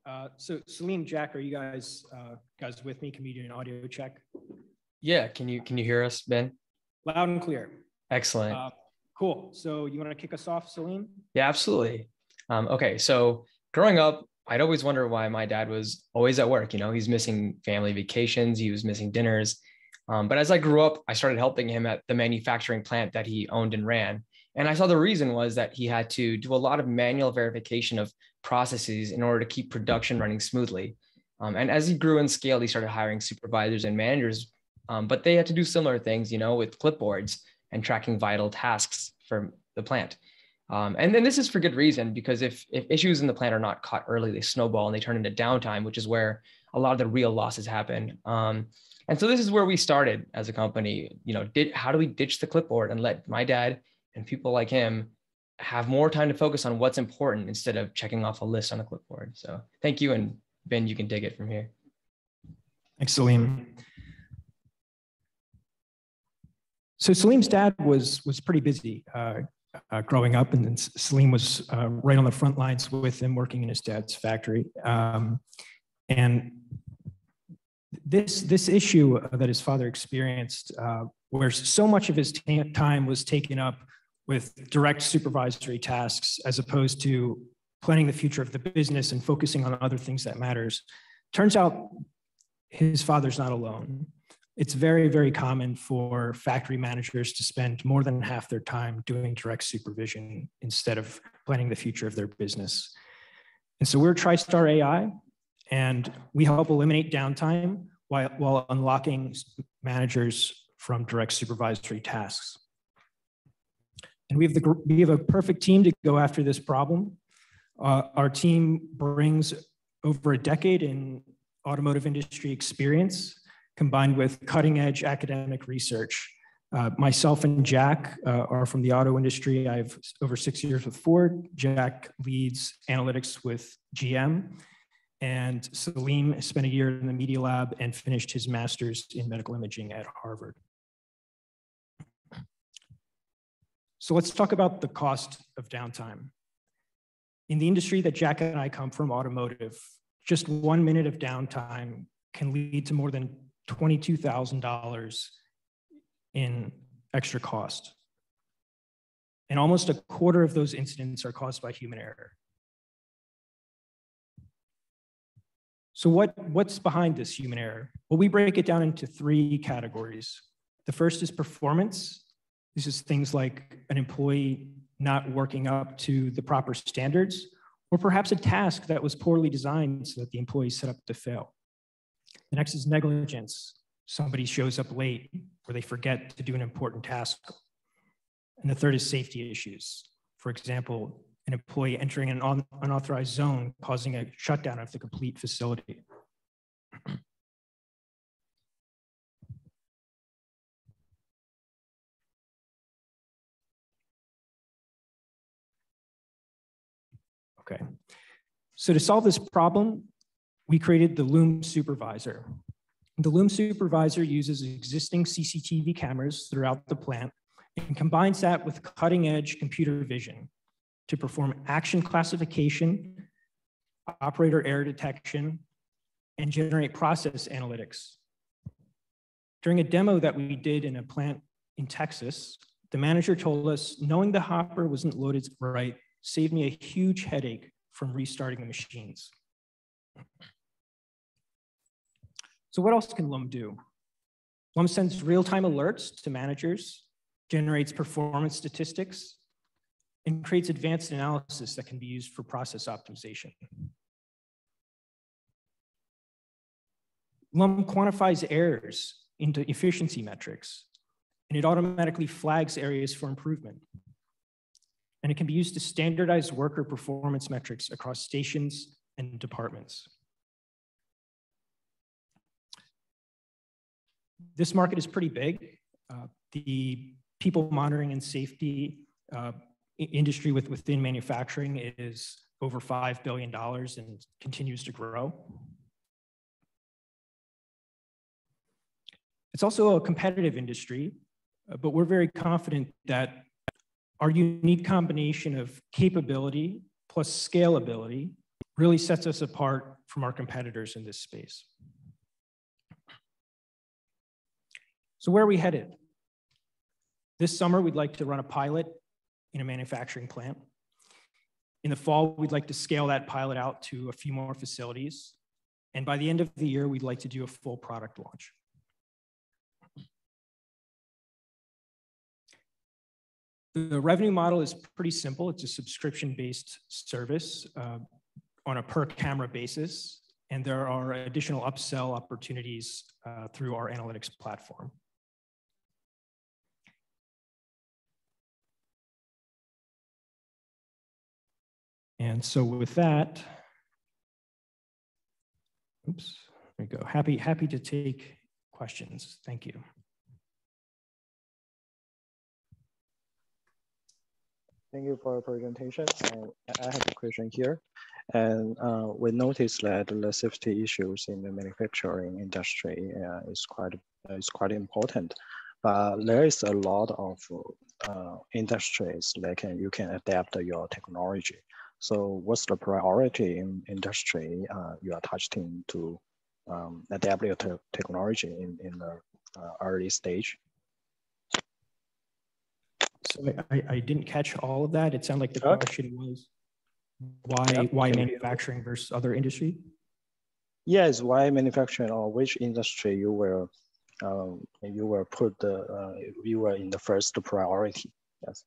Uh, so Salim, Jack, are you guys uh, guys with me? Can we do an audio check? Yeah, can you can you hear us, Ben? Loud and clear. Excellent. Uh, cool. So you want to kick us off, Salim? Yeah, absolutely. Um, okay, so growing up, I'd always wonder why my dad was always at work. You know, he's missing family vacations, he was missing dinners. Um, but as I grew up, I started helping him at the manufacturing plant that he owned and ran. And I saw the reason was that he had to do a lot of manual verification of processes in order to keep production running smoothly. Um, and as he grew in scale, he started hiring supervisors and managers, um, but they had to do similar things, you know, with clipboards and tracking vital tasks for the plant. Um, and then this is for good reason, because if, if issues in the plant are not caught early, they snowball and they turn into downtime, which is where a lot of the real losses happen. Um, and so this is where we started as a company. You know, did how do we ditch the clipboard and let my dad and people like him have more time to focus on what's important instead of checking off a list on a clipboard. So thank you, and Ben, you can take it from here. Thanks, Salim. So Salim's dad was was pretty busy uh, uh, growing up, and then Salim was uh, right on the front lines with him, working in his dad's factory. Um, and this this issue that his father experienced, uh, where so much of his time was taken up with direct supervisory tasks as opposed to planning the future of the business and focusing on other things that matters. Turns out his father's not alone. It's very, very common for factory managers to spend more than half their time doing direct supervision instead of planning the future of their business. And so we're TriStar AI, and we help eliminate downtime while, while unlocking managers from direct supervisory tasks. And we have, the, we have a perfect team to go after this problem. Uh, our team brings over a decade in automotive industry experience combined with cutting edge academic research. Uh, myself and Jack uh, are from the auto industry. I have over six years with Ford. Jack leads analytics with GM. And Salim spent a year in the Media Lab and finished his master's in medical imaging at Harvard. So let's talk about the cost of downtime. In the industry that Jack and I come from, automotive, just one minute of downtime can lead to more than $22,000 in extra cost. And almost a quarter of those incidents are caused by human error. So what, what's behind this human error? Well, we break it down into three categories. The first is performance. This is things like an employee not working up to the proper standards, or perhaps a task that was poorly designed so that the employee set up to fail. The next is negligence. Somebody shows up late or they forget to do an important task. And the third is safety issues. For example, an employee entering an unauthorized zone causing a shutdown of the complete facility. Okay, so to solve this problem, we created the Loom Supervisor. The Loom Supervisor uses existing CCTV cameras throughout the plant and combines that with cutting edge computer vision to perform action classification, operator error detection, and generate process analytics. During a demo that we did in a plant in Texas, the manager told us knowing the hopper wasn't loaded right saved me a huge headache from restarting the machines. So what else can Loom do? Loom sends real-time alerts to managers, generates performance statistics, and creates advanced analysis that can be used for process optimization. Loom quantifies errors into efficiency metrics, and it automatically flags areas for improvement and it can be used to standardize worker performance metrics across stations and departments. This market is pretty big. Uh, the people monitoring and safety uh, industry with, within manufacturing is over $5 billion and continues to grow. It's also a competitive industry, uh, but we're very confident that our unique combination of capability plus scalability really sets us apart from our competitors in this space. So where are we headed? This summer, we'd like to run a pilot in a manufacturing plant. In the fall, we'd like to scale that pilot out to a few more facilities. And by the end of the year, we'd like to do a full product launch. The revenue model is pretty simple. It's a subscription-based service uh, on a per camera basis, and there are additional upsell opportunities uh, through our analytics platform. And so with that, oops, there we go. Happy, happy to take questions. Thank you. Thank you for your presentation. Uh, I have a question here. And uh, we noticed that the safety issues in the manufacturing industry uh, is quite is quite important. But there is a lot of uh, industries that can you can adapt your technology. So what's the priority in industry uh, you are touching to um, adapt your te technology in, in the uh, early stage? So I, I didn't catch all of that. It sounded like the question was why yep. why manufacturing versus other industry? Yes, why manufacturing or which industry you will um, you were put the uh, you were in the first priority. Yes.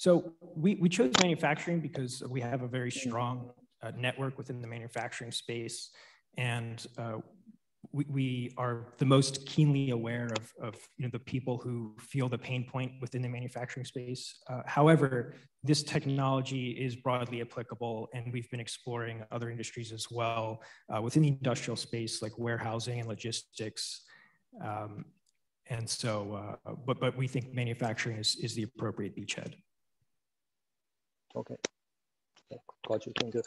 So we, we chose manufacturing because we have a very strong uh, network within the manufacturing space. And uh, we, we are the most keenly aware of, of you know, the people who feel the pain point within the manufacturing space. Uh, however, this technology is broadly applicable and we've been exploring other industries as well uh, within the industrial space like warehousing and logistics. Um, and so, uh, but, but we think manufacturing is, is the appropriate beachhead. Okay. Got you. Thank you.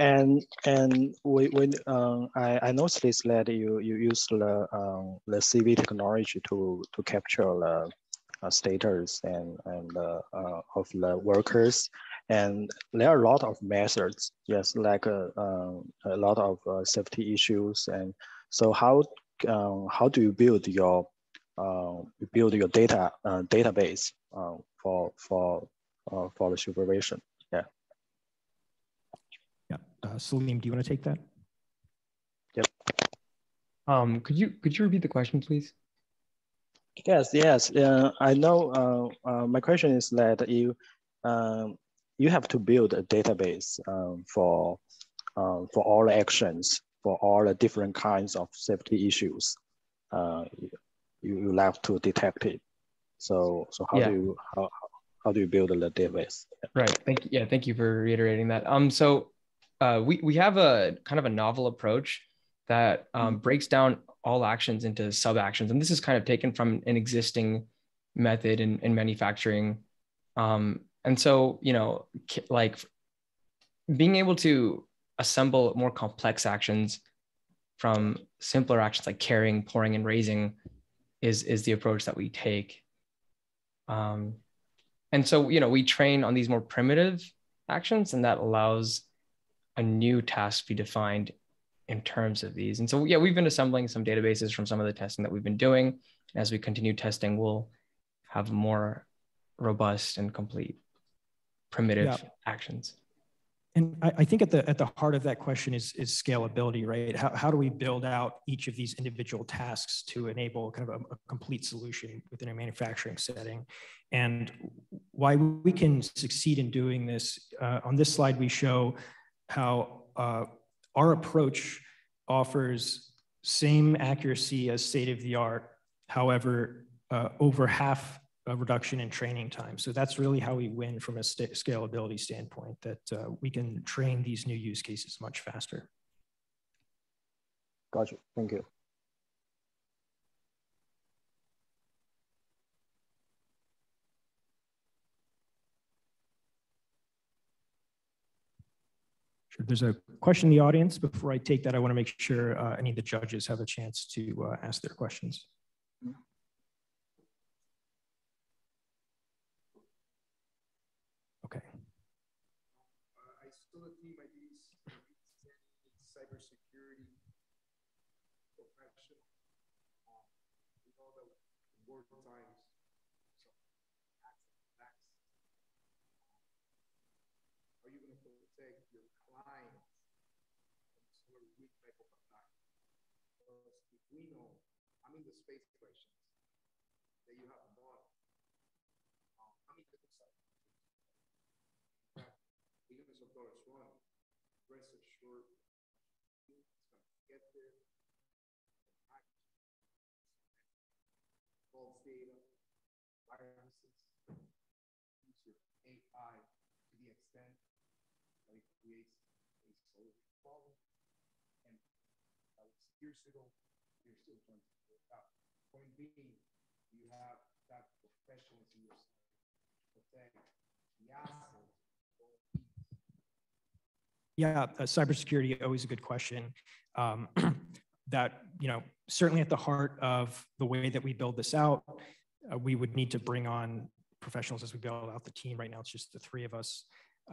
And and we when um, I I noticed that you you use the um, the CV technology to to capture the uh, status and and uh, uh, of the workers, and there are a lot of methods. Yes, like uh, um, a lot of uh, safety issues. And so how um, how do you build your uh, build your data database for for for the supervision? Yeah. Yeah. Uh, Salim, do you want to take that? Yep. Um, could you could you repeat the question, please? Yes, yes. Uh, I know. Uh, uh, my question is that you um, you have to build a database um, for uh, for all the actions for all the different kinds of safety issues. Uh, you you have to detect it. So so how yeah. do you how, how do you build the database? Right. Thank you. Yeah. Thank you for reiterating that. Um. So uh, we we have a kind of a novel approach that um, mm-hmm. breaks down all actions into sub actions, and this is kind of taken from an existing method in, in manufacturing. Um, and so, you know, like being able to assemble more complex actions from simpler actions like carrying, pouring, and raising is is the approach that we take. Um, and so, you know, we train on these more primitive actions, and that allows a new task to be defined in terms of these. And so, yeah, we've been assembling some databases from some of the testing that we've been doing. As we continue testing, we'll have more robust and complete primitive yeah. actions. And I, I, think at the at the heart of that question is is scalability, right? How, how do we build out each of these individual tasks to enable kind of a, a complete solution within a manufacturing setting? And why we can succeed in doing this, uh, on this slide we show how uh, our approach offers same accuracy as state of the art, however, uh, over half a reduction in training time. So that's really how we win from a scalability standpoint, that uh, we can train these new use cases much faster. Gotcha, thank you. Sure. There's a question in the audience. Before I take that, I want to make sure uh, any of the judges have a chance to uh, ask their questions. Okay. I still my duties cybersecurity profession. Um, with all the work times are you going to protect your clients from sort of weak type of attack? Because if we know, I'm in the space questions that you have modeled, um, how many different sites? Even as a dollar one, assured, it's going to get there. False data, viruses, use your AI to the extent that it creates a solution problem. And was years ago, you're still trying to figure it out. Point being, you have that professionals in your to protect the assets. Yeah, uh, cybersecurity always a good question. Um, that you know certainly at the heart of the way that we build this out, uh, we would need to bring on professionals as we build out the team. Right now, it's just the three of us.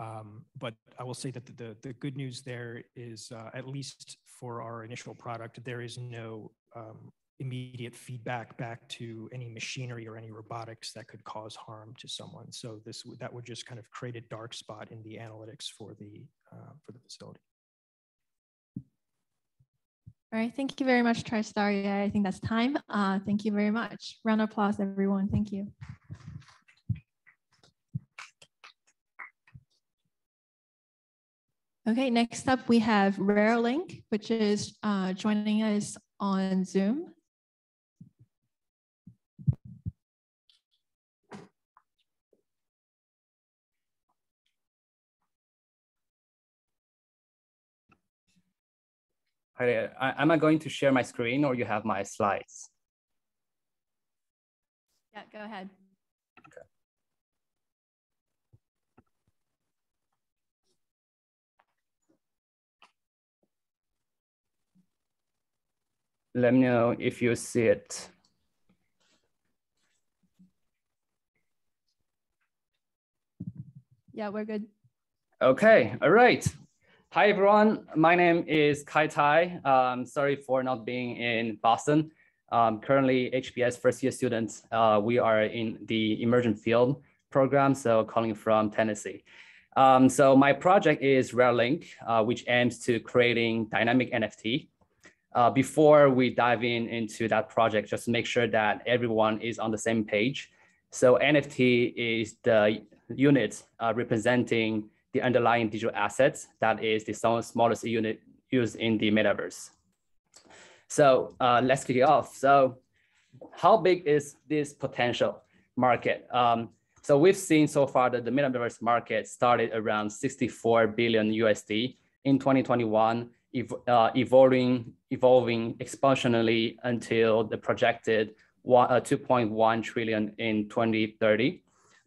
Um, but I will say that the, the, the good news there is, uh, at least for our initial product, there is no um, immediate feedback back to any machinery or any robotics that could cause harm to someone. So this that would just kind of create a dark spot in the analytics for the uh, for the facility. All right, thank you very much, TriStar AI. I think that's time. Uh, thank you very much. Round of applause, everyone. Thank you. Okay, next up we have RareLink, which is uh, joining us on Zoom. Hi am I going to share my screen or you have my slides? Yeah, go ahead. Okay. Let me know if you see it. Yeah, we're good. Okay, all right. Hi, everyone. My name is Kai Tai. Um, sorry for not being in Boston. Um, currently, HBS first year students. Uh, we are in the emergent field program, so calling from Tennessee. Um, so my project is RareLink, uh, which aims to creating dynamic NFT. Uh, before we dive in into that project, just make sure that everyone is on the same page. So NFT is the unit uh, representing the underlying digital assets that is the smallest unit used in the metaverse. So uh, let's kick it off. So how big is this potential market? Um, so we've seen so far that the metaverse market started around 64 billion USD in 2021, ev uh, evolving, evolving exponentially until the projected uh, 2.1 trillion in 2030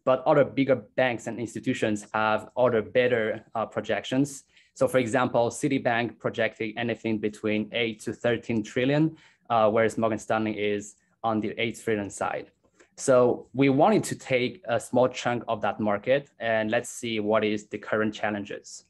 but other bigger banks and institutions have other better uh, projections. So for example, Citibank projecting anything between 8 to 13 trillion, uh, whereas Morgan Stanley is on the 8 trillion side. So we wanted to take a small chunk of that market and let's see what is the current challenges.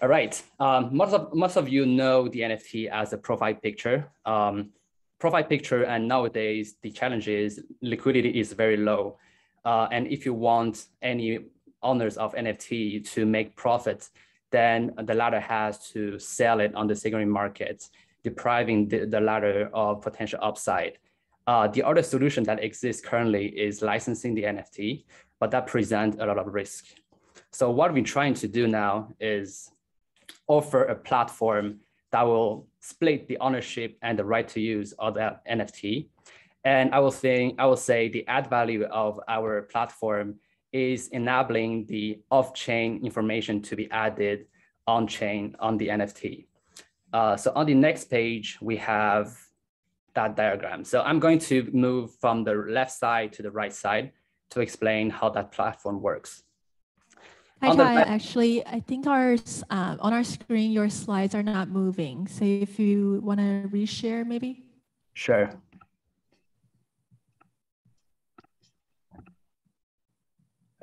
All right, um, most, of, most of you know the NFT as a profile picture. Um, profile picture and nowadays the challenge is liquidity is very low. Uh, and if you want any owners of NFT to make profits, then the latter has to sell it on the secondary market, depriving the, the latter of potential upside. Uh, the other solution that exists currently is licensing the NFT, but that presents a lot of risk. So what we're trying to do now is offer a platform that will split the ownership and the right to use of that NFT and I will think I will say the add value of our platform is enabling the off-chain information to be added on-chain on the NFT. Uh, so on the next page, we have that diagram. So I'm going to move from the left side to the right side to explain how that platform works. Hi, Ty. Actually, I think ours um, on our screen, your slides are not moving. So if you want to reshare, maybe. Sure.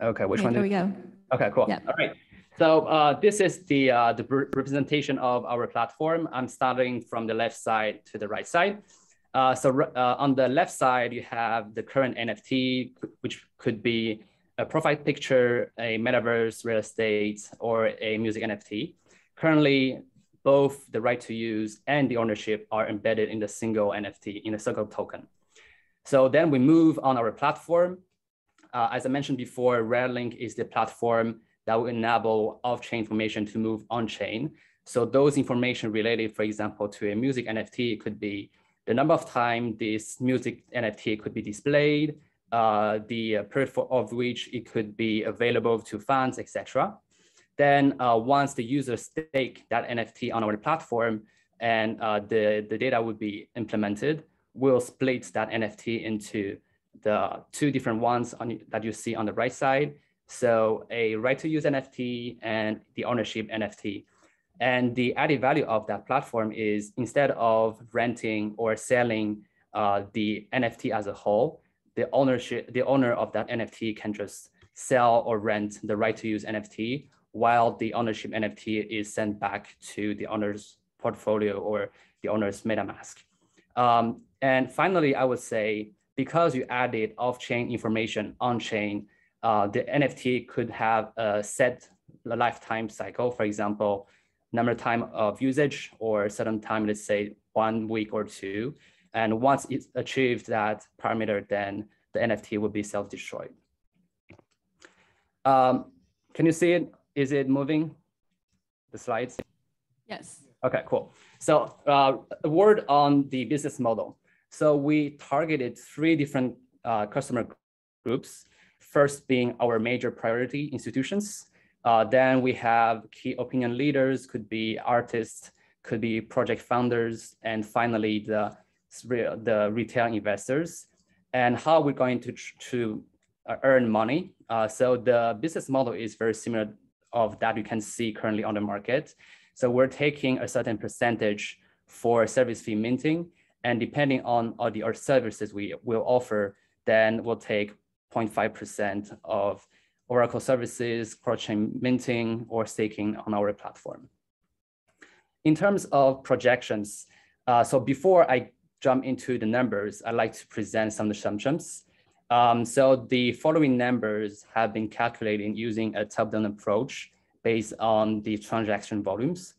Okay, which okay, one? There we go. Okay, cool. Yeah. All right. So uh, this is the, uh, the representation of our platform. I'm starting from the left side to the right side. Uh, so uh, on the left side, you have the current NFT, which could be a profile picture, a metaverse, real estate, or a music NFT. Currently, both the right to use and the ownership are embedded in the single NFT, in a single token. So then we move on our platform uh, as I mentioned before, RareLink is the platform that will enable off-chain information to move on-chain. So those information related, for example, to a music NFT it could be the number of time this music NFT could be displayed, uh, the period of which it could be available to fans, etc. Then uh, once the user stake that NFT on our platform and uh, the, the data would be implemented, we'll split that NFT into the two different ones on, that you see on the right side. So a right to use NFT and the ownership NFT. And the added value of that platform is instead of renting or selling uh, the NFT as a whole, the ownership, the owner of that NFT can just sell or rent the right to use NFT while the ownership NFT is sent back to the owner's portfolio or the owner's MetaMask. Um, and finally, I would say because you added off-chain information on-chain, uh, the NFT could have a set lifetime cycle. For example, number of time of usage or a certain time, let's say one week or two. And once it's achieved that parameter, then the NFT will be self-destroyed. Um, can you see it? Is it moving? The slides? Yes. Okay, cool. So uh, a word on the business model. So we targeted three different uh, customer groups. First being our major priority institutions. Uh, then we have key opinion leaders, could be artists, could be project founders, and finally the, the retail investors. And how we're going to, to uh, earn money. Uh, so the business model is very similar of that you can see currently on the market. So we're taking a certain percentage for service fee minting, and depending on all the services we will offer, then we'll take 0.5% of Oracle services, cross-chain minting, or staking on our platform. In terms of projections, uh, so before I jump into the numbers, I'd like to present some assumptions. Um, so the following numbers have been calculated using a top-down approach based on the transaction volumes.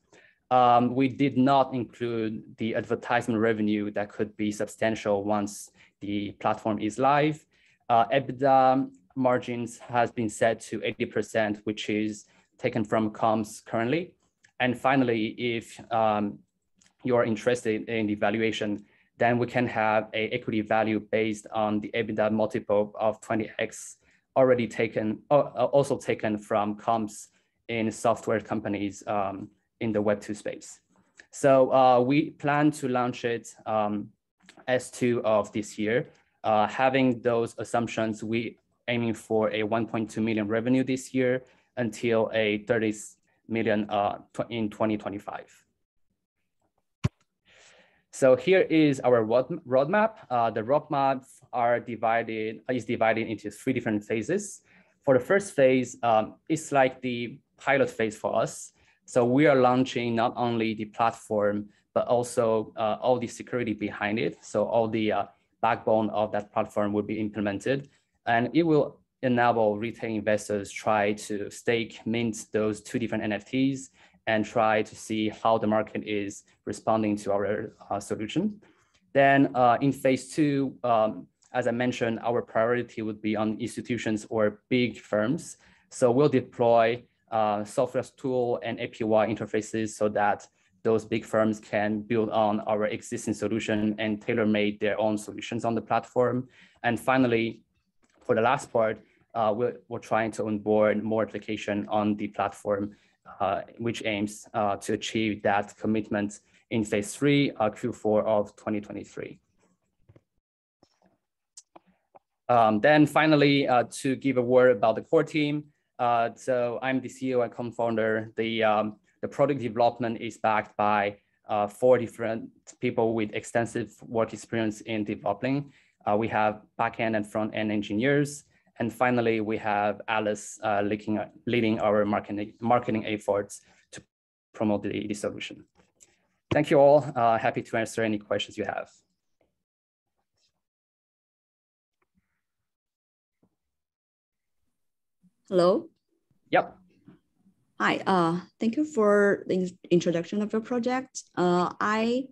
Um, we did not include the advertisement revenue that could be substantial once the platform is live. Uh, EBITDA margins has been set to 80%, which is taken from comps currently. And finally, if um, you're interested in the valuation, then we can have a equity value based on the EBITDA multiple of 20x already taken, uh, also taken from comps in software companies um, in the Web2 space. So uh, we plan to launch it um, S2 of this year. Uh, having those assumptions, we aiming for a 1.2 million revenue this year until a 30 million uh, in 2025. So here is our road, roadmap. Uh, the roadmaps are divided, is divided into three different phases. For the first phase, um, it's like the pilot phase for us. So we are launching not only the platform, but also uh, all the security behind it. So all the uh, backbone of that platform will be implemented and it will enable retail investors try to stake, mint those two different NFTs and try to see how the market is responding to our uh, solution. Then uh, in phase two, um, as I mentioned, our priority would be on institutions or big firms. So we'll deploy uh, software tool and API interfaces so that those big firms can build on our existing solution and tailor-made their own solutions on the platform. And finally, for the last part, uh, we're, we're trying to onboard more application on the platform uh, which aims uh, to achieve that commitment in phase three, uh, Q4 of 2023. Um, then finally, uh, to give a word about the core team. Uh, so I'm the CEO and co-founder. The, um, the product development is backed by uh, four different people with extensive work experience in developing. we have backend and front-end engineers, and finally, we have Alice uh, leading, leading our marketing, marketing efforts to promote the, the solution. Thank you all. Uh, happy to answer any questions you have. Hello? Yep. Hi, uh, thank you for the introduction of your project. Uh, I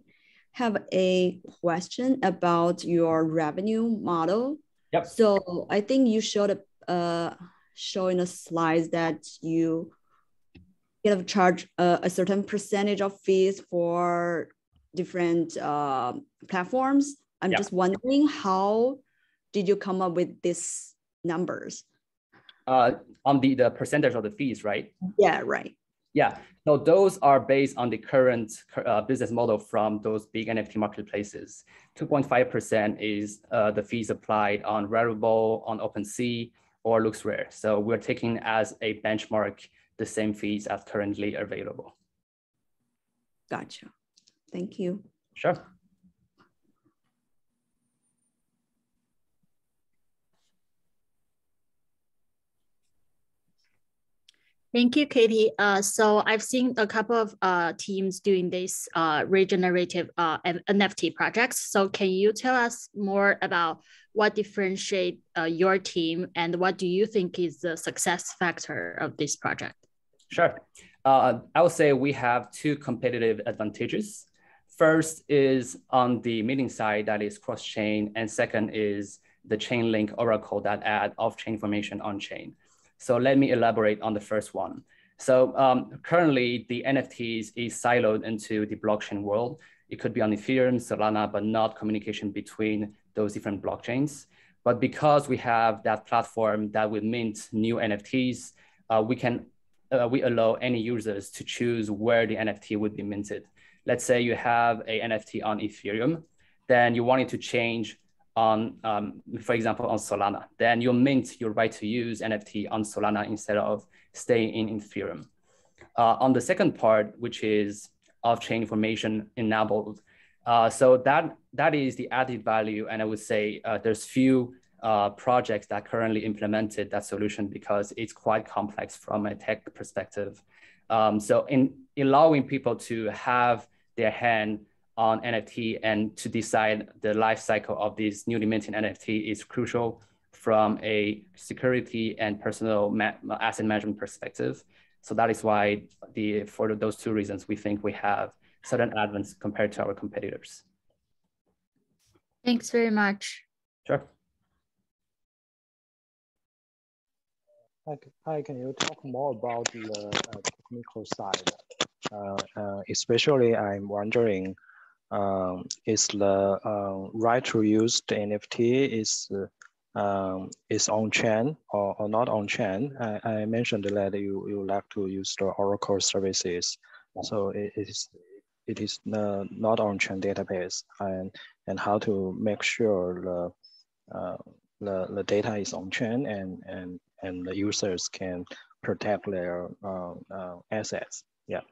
have a question about your revenue model. Yep. So I think you showed a uh, showing a slides that you get a charge uh, a certain percentage of fees for different uh, platforms. I'm Yep. just wondering how did you come up with these numbers? Uh, on the, the percentage of the fees, right? Yeah, right. Yeah, so those are based on the current uh, business model from those big NFT marketplaces. 2.5% is uh, the fees applied on Rarible, on OpenSea, or LooksRare. So we're taking as a benchmark the same fees as currently available. Gotcha. Thank you. Sure. Thank you, Katie. Uh, so I've seen a couple of uh, teams doing these uh, regenerative uh, NFT projects. So can you tell us more about what differentiate uh, your team and what do you think is the success factor of this project? Sure. uh, I would say we have two competitive advantages. First is on the meeting side, that is cross-chain, and second is the Chainlink Oracle that add off-chain information on-chain. So let me elaborate on the first one. So um, currently the NFTs is siloed into the blockchain world. It could be on Ethereum, Solana, but not communication between those different blockchains. But because we have that platform that will mint new NFTs, uh, we can uh, we allow any users to choose where the NFT would be minted. Let's say you have a NFT on Ethereum, then you want it to change on, um, for example, on Solana. Then you mint your right to use NFT on Solana instead of staying in Ethereum. Uh, on the second part, which is off-chain information enabled, uh, so that that is the added value, and I would say uh, there's few uh, projects that currently implemented that solution because it's quite complex from a tech perspective. Um, so in allowing people to have their hand on NFT and to decide the life cycle of this newly minted NFT is crucial from a security and personal ma asset management perspective. So that is why the for those two reasons we think we have certain advance compared to our competitors. Thanks very much. Sure. Hi, hi, can you talk more about the uh, technical side? Uh, uh, especially, I'm wondering, um, is the uh, right to use the NFT is um, is on chain or, or not on chain? I, I, mentioned that you you like to use the Oracle services, so it is it is not on chain database, and and how to make sure the uh, the, the data is on chain and and and the users can protect their uh, uh, assets. Yeah.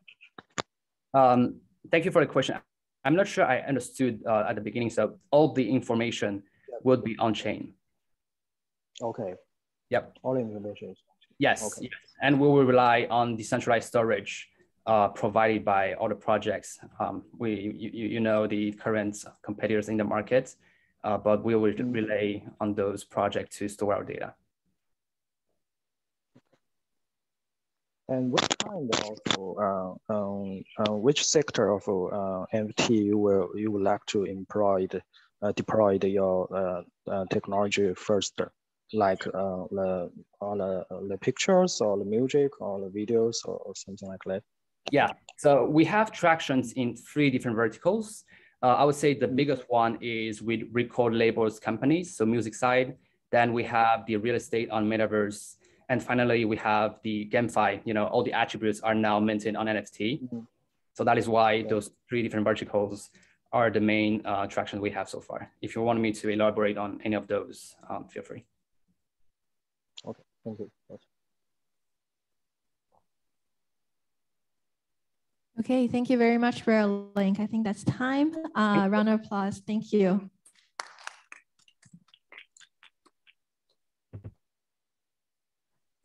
Um, thank you for the question. I'm not sure I understood uh, at the beginning. So all the information yeah. would be on chain. Okay. Yep. All the information. Yes, okay. yes. And we will rely on decentralized storage uh, provided by all the projects. Um, we, you, you know, the current competitors in the market, uh, but we will mm-hmm. rely on those projects to store our data. And what kind of, uh, um, uh, which sector of uh, you will you would like to employ, the, uh, deploy the, your uh, uh, technology first, like the, all the, the pictures or the music or the videos or, or something like that? Yeah, so we have tractions in three different verticals. I would say the biggest one is with record labels companies, so music side. Then we have the real estate on metaverse and finally, we have the GameFi, you know, all the attributes are now minted on NFT. Mm-hmm. So that is why those three different verticals are the main uh, traction we have so far. If you want me to elaborate on any of those, um, feel free. Okay, thank you. Okay, thank you very much for a link. I think that's time. Uh, round of applause. Thank you.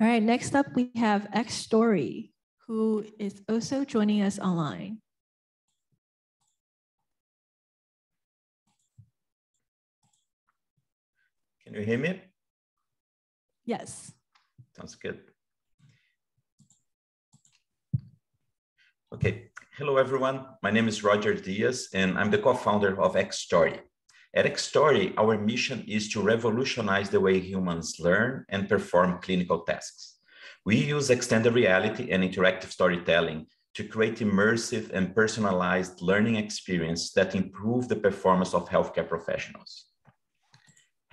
All right, next up we have XStory, who is also joining us online. Can you hear me? Yes. Sounds good. Okay, hello everyone. My name is Roger Diaz and I'm the co-founder of XStory. At XStory, our mission is to revolutionize the way humans learn and perform clinical tasks. We use extended reality and interactive storytelling to create immersive and personalized learning experience that improve the performance of healthcare professionals.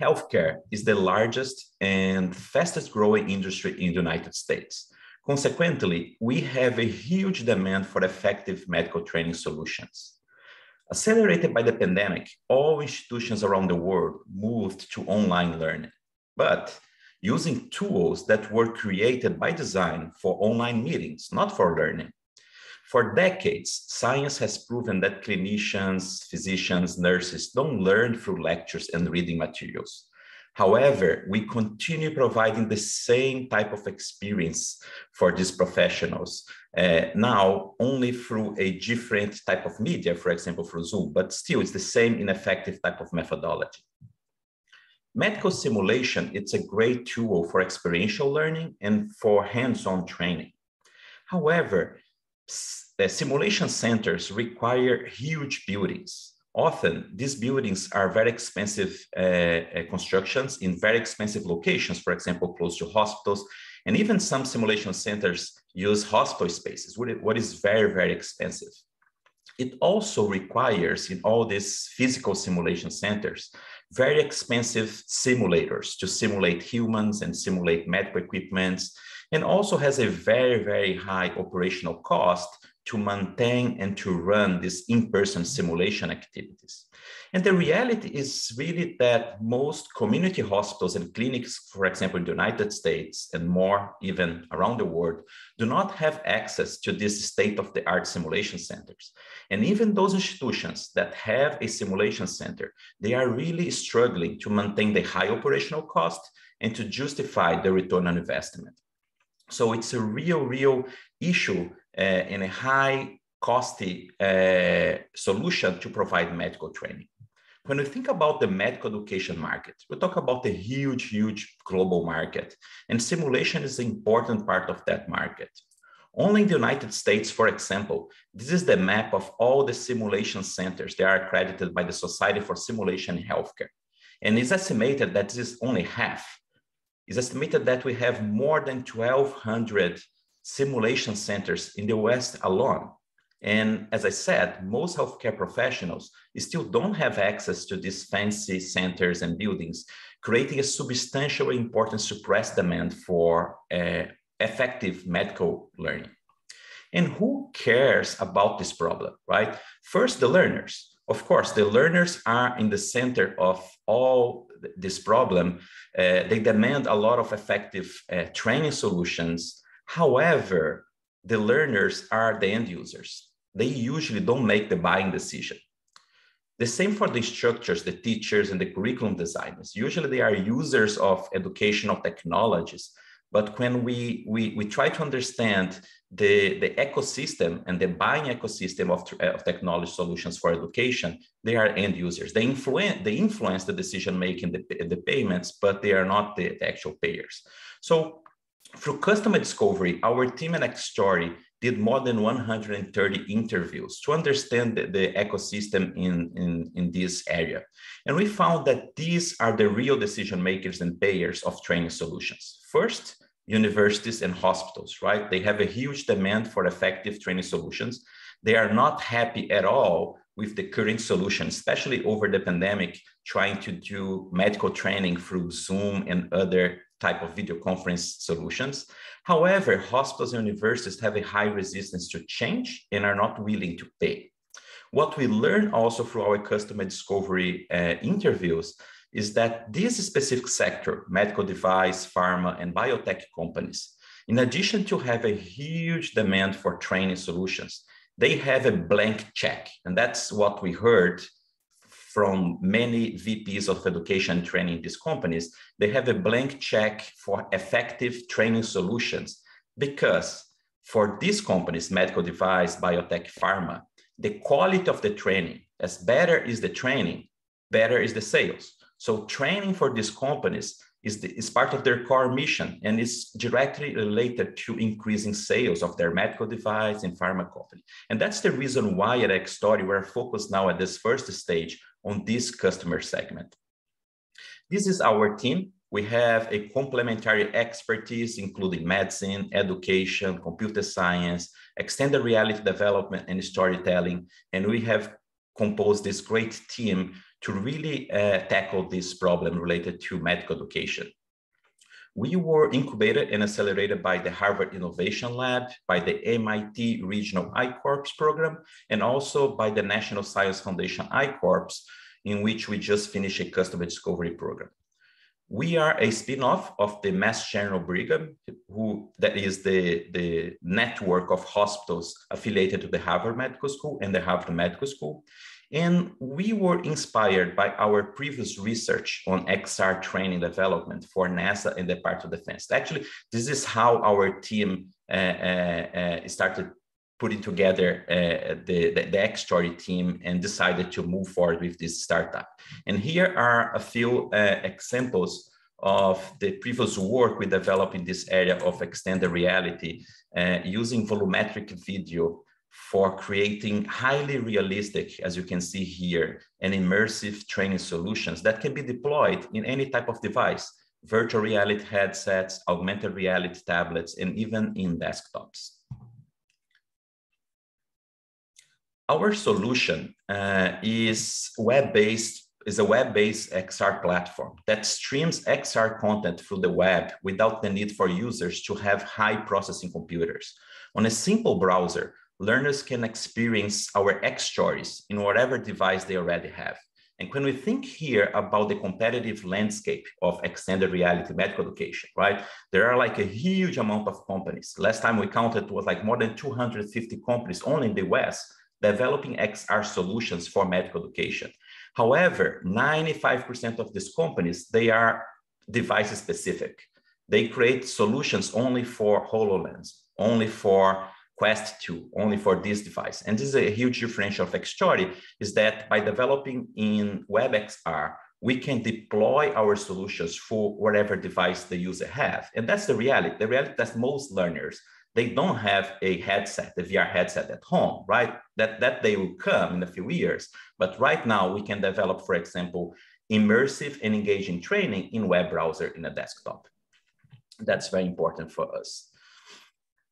Healthcare is the largest and fastest growing industry in the United States. Consequently, we have a huge demand for effective medical training solutions. Accelerated by the pandemic, all institutions around the world moved to online learning, but using tools that were created by design for online meetings, not for learning. For decades, science has proven that clinicians, physicians, nurses don't learn through lectures and reading materials. However, we continue providing the same type of experience for these professionals uh, now only through a different type of media, for example, through Zoom, but still it's the same ineffective type of methodology. Medical simulation, it's a great tool for experiential learning and for hands-on training. However, the simulation centers require huge buildings. Often, these buildings are very expensive uh, uh, constructions in very expensive locations, for example, close to hospitals. And even some simulation centers use hospital spaces, what is very, very expensive. It also requires in all these physical simulation centers, very expensive simulators to simulate humans and simulate medical equipments, and also has a very, very high operational cost to maintain and to run these in-person simulation activities. And the reality is really that most community hospitals and clinics, for example, in the United States and more even around the world, do not have access to these state-of-the-art simulation centers. And even those institutions that have a simulation center, they are really struggling to maintain the high operational cost and to justify the return on investment. So it's a real, real issue and a high costly uh, solution to provide medical training. When we think about the medical education market, we talk about a huge, huge global market, and simulation is an important part of that market. Only in the United States, for example, this is the map of all the simulation centers that are accredited by the Society for Simulation in Healthcare. And it's estimated that this is only half it's estimated that we have more than 1,200 simulation centers in the West alone. And as I said, most healthcare professionals still don't have access to these fancy centers and buildings, creating a substantial important suppressed demand for uh, effective medical learning. And who cares about this problem, right? First, the learners. Of course, the learners are in the center of all this problem. Uh, they demand a lot of effective uh, training solutions. However, the learners are the end users. They usually don't make the buying decision. The same for the instructors, the teachers, and the curriculum designers. Usually they are users of educational technologies, but when we, we, we try to understand the, the ecosystem and the buying ecosystem of, of technology solutions for education, they are end users. They influence, they influence the decision making, the, the payments, but they are not the, the actual payers. So through customer discovery, our team at XStory did more than 130 interviews to understand the, the, ecosystem in, in, in this area. And we found that these are the real decision makers and payers of training solutions. First, universities and hospitals, right? They have a huge demand for effective training solutions. They are not happy at all with the current solution, especially over the pandemic, trying to do medical training through Zoom and other type of video conference solutions. However, hospitals and universities have a high resistance to change and are not willing to pay. What we learn also through our customer discovery uh, interviews is that this specific sector, medical device, pharma, and biotech companies, in addition to have a huge demand for training solutions, they have a blank check. And that's what we heard from many VPs of education training in these companies. They have a blank check for effective training solutions because for these companies, medical device, biotech, pharma, the quality of the training, as better is the training, better is the sales. So training for these companies is, the, is part of their core mission and is directly related to increasing sales of their medical device and pharma company. And that's the reason why at XStory we're focused now at this first stage on this customer segment. This is our team. We have a complementary expertise, including medicine, education, computer science, extended reality development, and storytelling. And we have composed this great team to really uh, tackle this problem related to medical education. We were incubated and accelerated by the Harvard Innovation Lab, by the MIT Regional I-Corps program, and also by the National Science Foundation I-Corps, in which we just finished a customer discovery program. We are a spin-off of the Mass General Brigham, who that is the, the network of hospitals affiliated to the Harvard Medical School and the Harvard Medical School. And we were inspired by our previous research on XR training development for NASA and the Department of Defense. Actually, this is how our team uh, uh, uh, started putting together uh, the, the, the XStory team and decided to move forward with this startup. And here are a few uh, examples of the previous work we developed in this area of extended reality uh, using volumetric video for creating highly realistic, as you can see here, and immersive training solutions that can be deployed in any type of device, virtual reality headsets, augmented reality tablets, and even in desktops. Our solution uh, is web-based is a web-based XR platform that streams XR content through the web without the need for users to have high processing computers. On a simple browser, learners can experience our XStories in whatever device they already have. And when we think here about the competitive landscape of extended reality medical education, right? There are like a huge amount of companies. Last time we counted was like more than 250 companies only in the West developing XR solutions for medical education. However, 95% of these companies, they are device specific. They create solutions only for HoloLens, only for Quest 2 only for this device. And this is a huge differential of XStory is that by developing in WebXR, we can deploy our solutions for whatever device the user have. And that's the reality. The reality that most learners, they don't have a headset, a VR headset at home, right? That, that they will come in a few years. But right now we can develop, for example, immersive and engaging training in web browser in a desktop. That's very important for us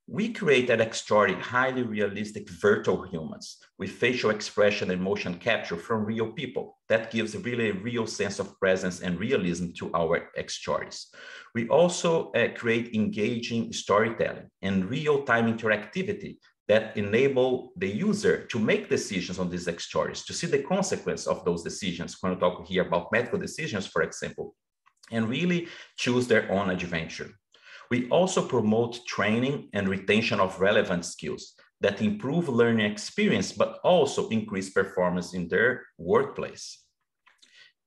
we created extraordinary, highly realistic virtual humans with facial expression and motion capture from real people. That gives really a real sense of presence and realism to our XStories. We also uh, create engaging storytelling and real-time interactivity that enable the user to make decisions on these XStories, to see the consequence of those decisions. When we talk here about medical decisions, for example, and really choose their own adventure. We also promote training and retention of relevant skills that improve learning experience, but also increase performance in their workplace.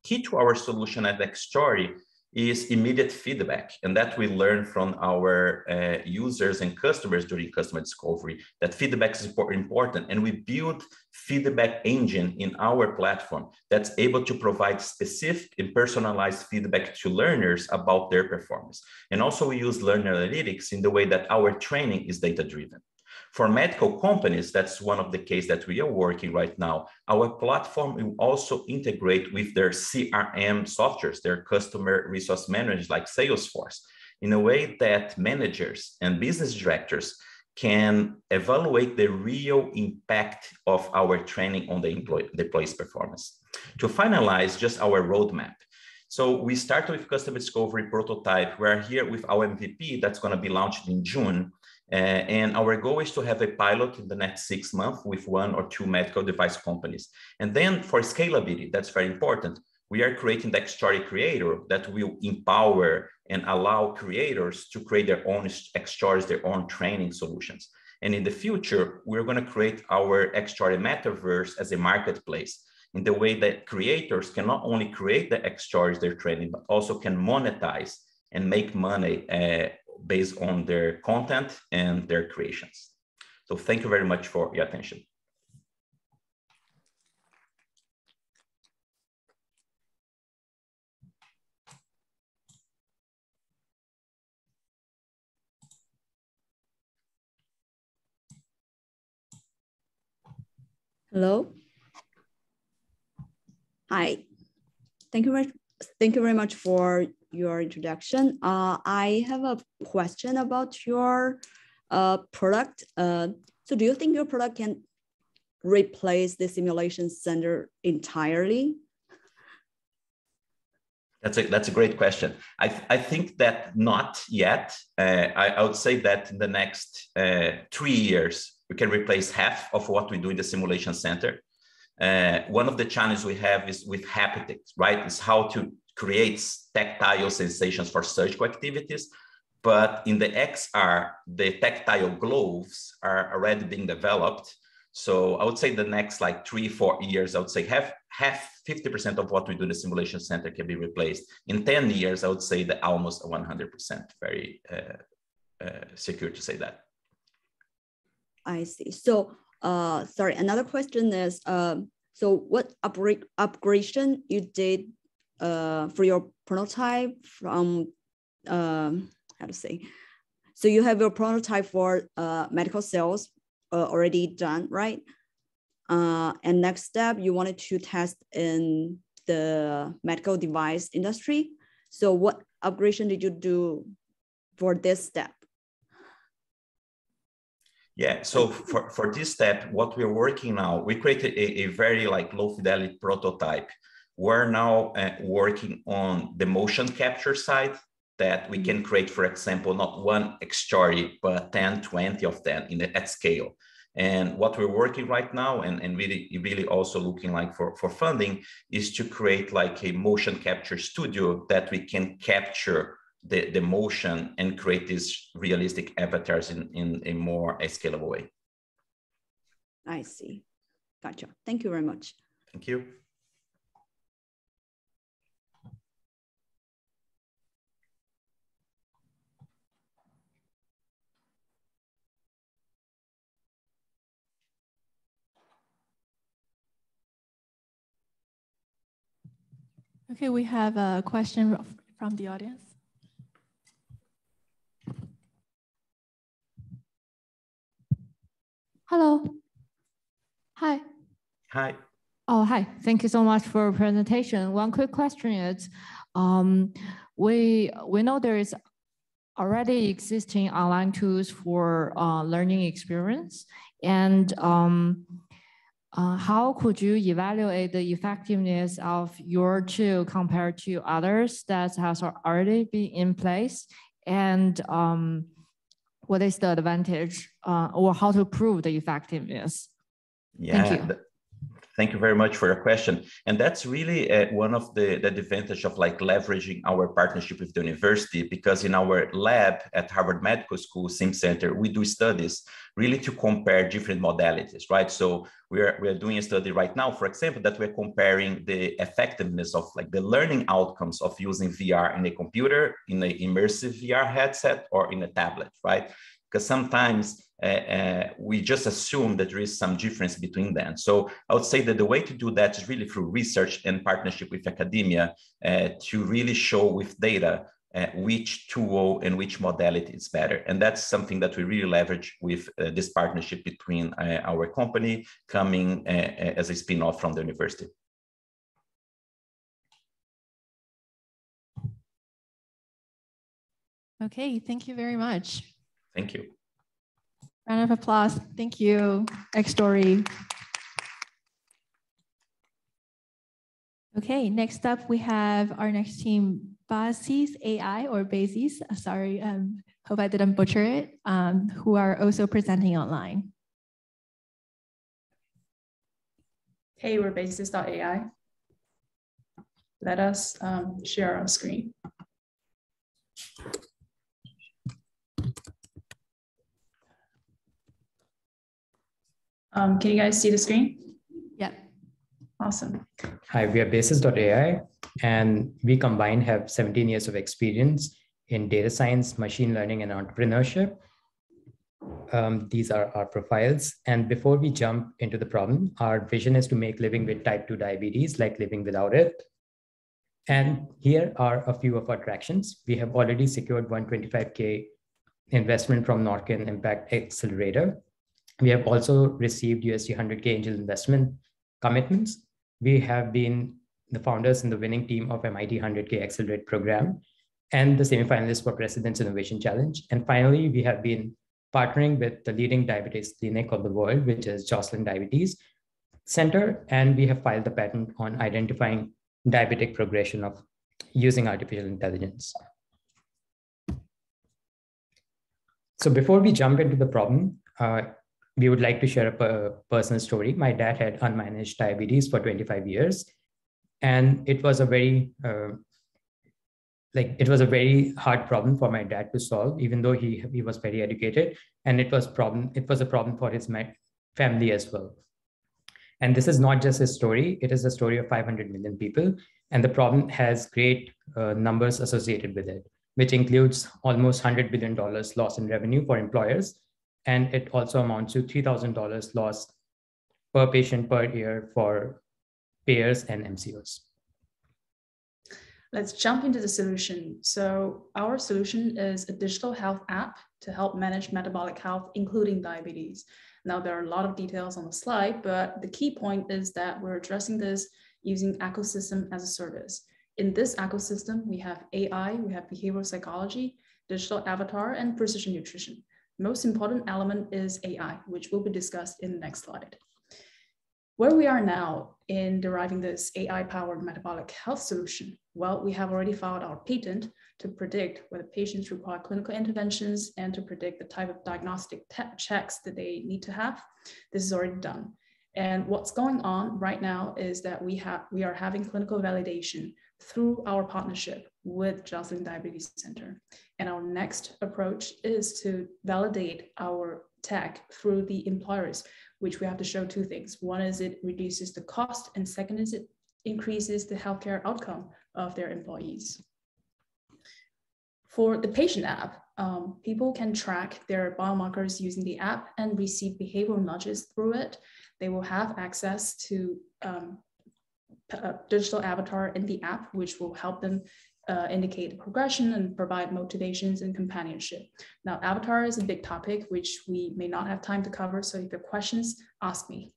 Key to our solution at XStory is immediate feedback. And that we learn from our uh, users and customers during customer discovery, that feedback is important. And we build feedback engine in our platform that's able to provide specific and personalized feedback to learners about their performance. And also we use learner analytics in the way that our training is data driven. For medical companies, that's one of the cases that we are working right now. Our platform will also integrate with their CRM softwares, their customer resource managers like Salesforce, in a way that managers and business directors can evaluate the real impact of our training on the employee, the employee's performance. To finalize just our roadmap, so we start with customer discovery prototype. We're here with our MVP that's going to be launched in June. Uh, and our goal is to have a pilot in the next six months with one or two medical device companies. And then for scalability, that's very important. We are creating the XStory Creator that will empower and allow creators to create their own XStories, their own training solutions. And in the future, we're going to create our XStory Metaverse as a marketplace in the way that creators can not only create the XStories they're training, but also can monetize and make money uh, based on their content and their creations. So thank you very much for your attention. Hello. Hi. Thank you very, thank you very much for your introduction. Uh, I have a question about your uh, product. Uh, so do you think your product can replace the simulation center entirely? That's a, that's a great question. I, th I think that not yet. Uh, I, I, would say that in the next uh, three years, we can replace half of what we do in the simulation center. Uh, one of the challenges we have is with haptics, right? Is how to creates tactile sensations for surgical activities. But in the XR, the tactile gloves are already being developed. So I would say the next like three, four years, I would say half, half 50% of what we do in the simulation center can be replaced. In 10 years, I would say that almost 100%, very uh, uh, secure to say that. I see. So, uh, sorry, another question is, um, so what upgrade upgradation you did uh, for your prototype from um, how to say? So you have your prototype for uh, medical cells uh, already done, right? Uh, and next step, you wanted to test in the medical device industry. So what upgradation did you do for this step? Yeah, so for, for this step, what we're working now, we created a, a very like low fidelity prototype. We're now uh, working on the motion capture side that we can create, for example, not one XStory, but 10, 20 of them in the, at scale. And what we're working right now and, and really, really also looking like for, for funding is to create like a motion capture studio that we can capture the, the motion and create these realistic avatars in, in a more scalable way. I see. Gotcha. Thank you very much. Thank you. Okay, we have a question from the audience. Hello. Hi. Hi. Oh, hi. Thank you so much for your presentation. One quick question is, um, we, we know there is already existing online tools for uh, learning experience. And um, uh, how could you evaluate the effectiveness of your tool compared to others that has already been in place? And um, what is the advantage uh, or how to prove the effectiveness? Yeah, Thank you. Thank you very much for your question. And that's really uh, one of the, the advantage of like leveraging our partnership with the university, because in our lab at Harvard Medical School Sim Center, we do studies really to compare different modalities, right? So we are, we are doing a study right now, for example, that we're comparing the effectiveness of like the learning outcomes of using VR in a computer, in an immersive VR headset, or in a tablet, right? Because sometimes uh, uh, we just assume that there is some difference between them. So I would say that the way to do that is really through research and partnership with academia uh, to really show with data uh, which tool and which modality is better. And that's something that we really leverage with uh, this partnership between uh, our company coming as a spin-off from the university. Okay, thank you very much. Thank you. Round of applause. Thank you, XStory. Okay, next up we have our next team, Basis AI or Basis. Uh, sorry, um, hope I didn't butcher it, um, who are also presenting online. Hey, we're Basis.ai. Let us um, share our screen. Um, can you guys see the screen? Yeah. Awesome. Hi, we are Basis.ai, and we combined have 17 years of experience in data science, machine learning, and entrepreneurship. Um, these are our profiles. And before we jump into the problem, our vision is to make living with type 2 diabetes like living without it. And here are a few of our tractions. We have already secured 125K investment from Norken Impact Accelerator. We have also received USD 100K angel investment commitments. We have been the founders in the winning team of MIT 100K Accelerate program and the semifinalists for President's Innovation Challenge. And finally, we have been partnering with the leading diabetes clinic of the world, which is Joslin Diabetes Center. And we have filed the patent on identifying diabetic progression of using artificial intelligence. So before we jump into the problem, uh, we would like to share a personal story. My dad had unmanaged diabetes for 25 years, and it was a very uh, like it was a very hard problem for my dad to solve, even though he he was very educated, and it was problem it was a problem for his family as well. And this is not just a story; it is a story of 500 million people, and the problem has great uh, numbers associated with it, which includes almost 100 billion dollars loss in revenue for employers and it also amounts to $3,000 loss per patient per year for payers and MCOs. let's jump into the solution. So our solution is a digital health app to help manage metabolic health, including diabetes. Now, there are a lot of details on the slide, but the key point is that we're addressing this using ecosystem as a service. In this ecosystem, we have AI, we have behavioral psychology, digital avatar, and precision nutrition. Most important element is AI, which will be discussed in the next slide. Where we are now in deriving this AI-powered metabolic health solution, well, we have already filed our patent to predict whether patients require clinical interventions and to predict the type of diagnostic checks that they need to have. This is already done. And what's going on right now is that we have we are having clinical validation through our partnership with Joslin Diabetes Center. And our next approach is to validate our tech through the employers, which we have to show two things. One is it reduces the cost, and second is it increases the healthcare outcome of their employees. For the patient app, um, people can track their biomarkers using the app and receive behavioral nudges through it. They will have access to um, digital avatar in the app, which will help them uh, indicate progression and provide motivations and companionship. Now, avatar is a big topic, which we may not have time to cover. So if you have questions, ask me.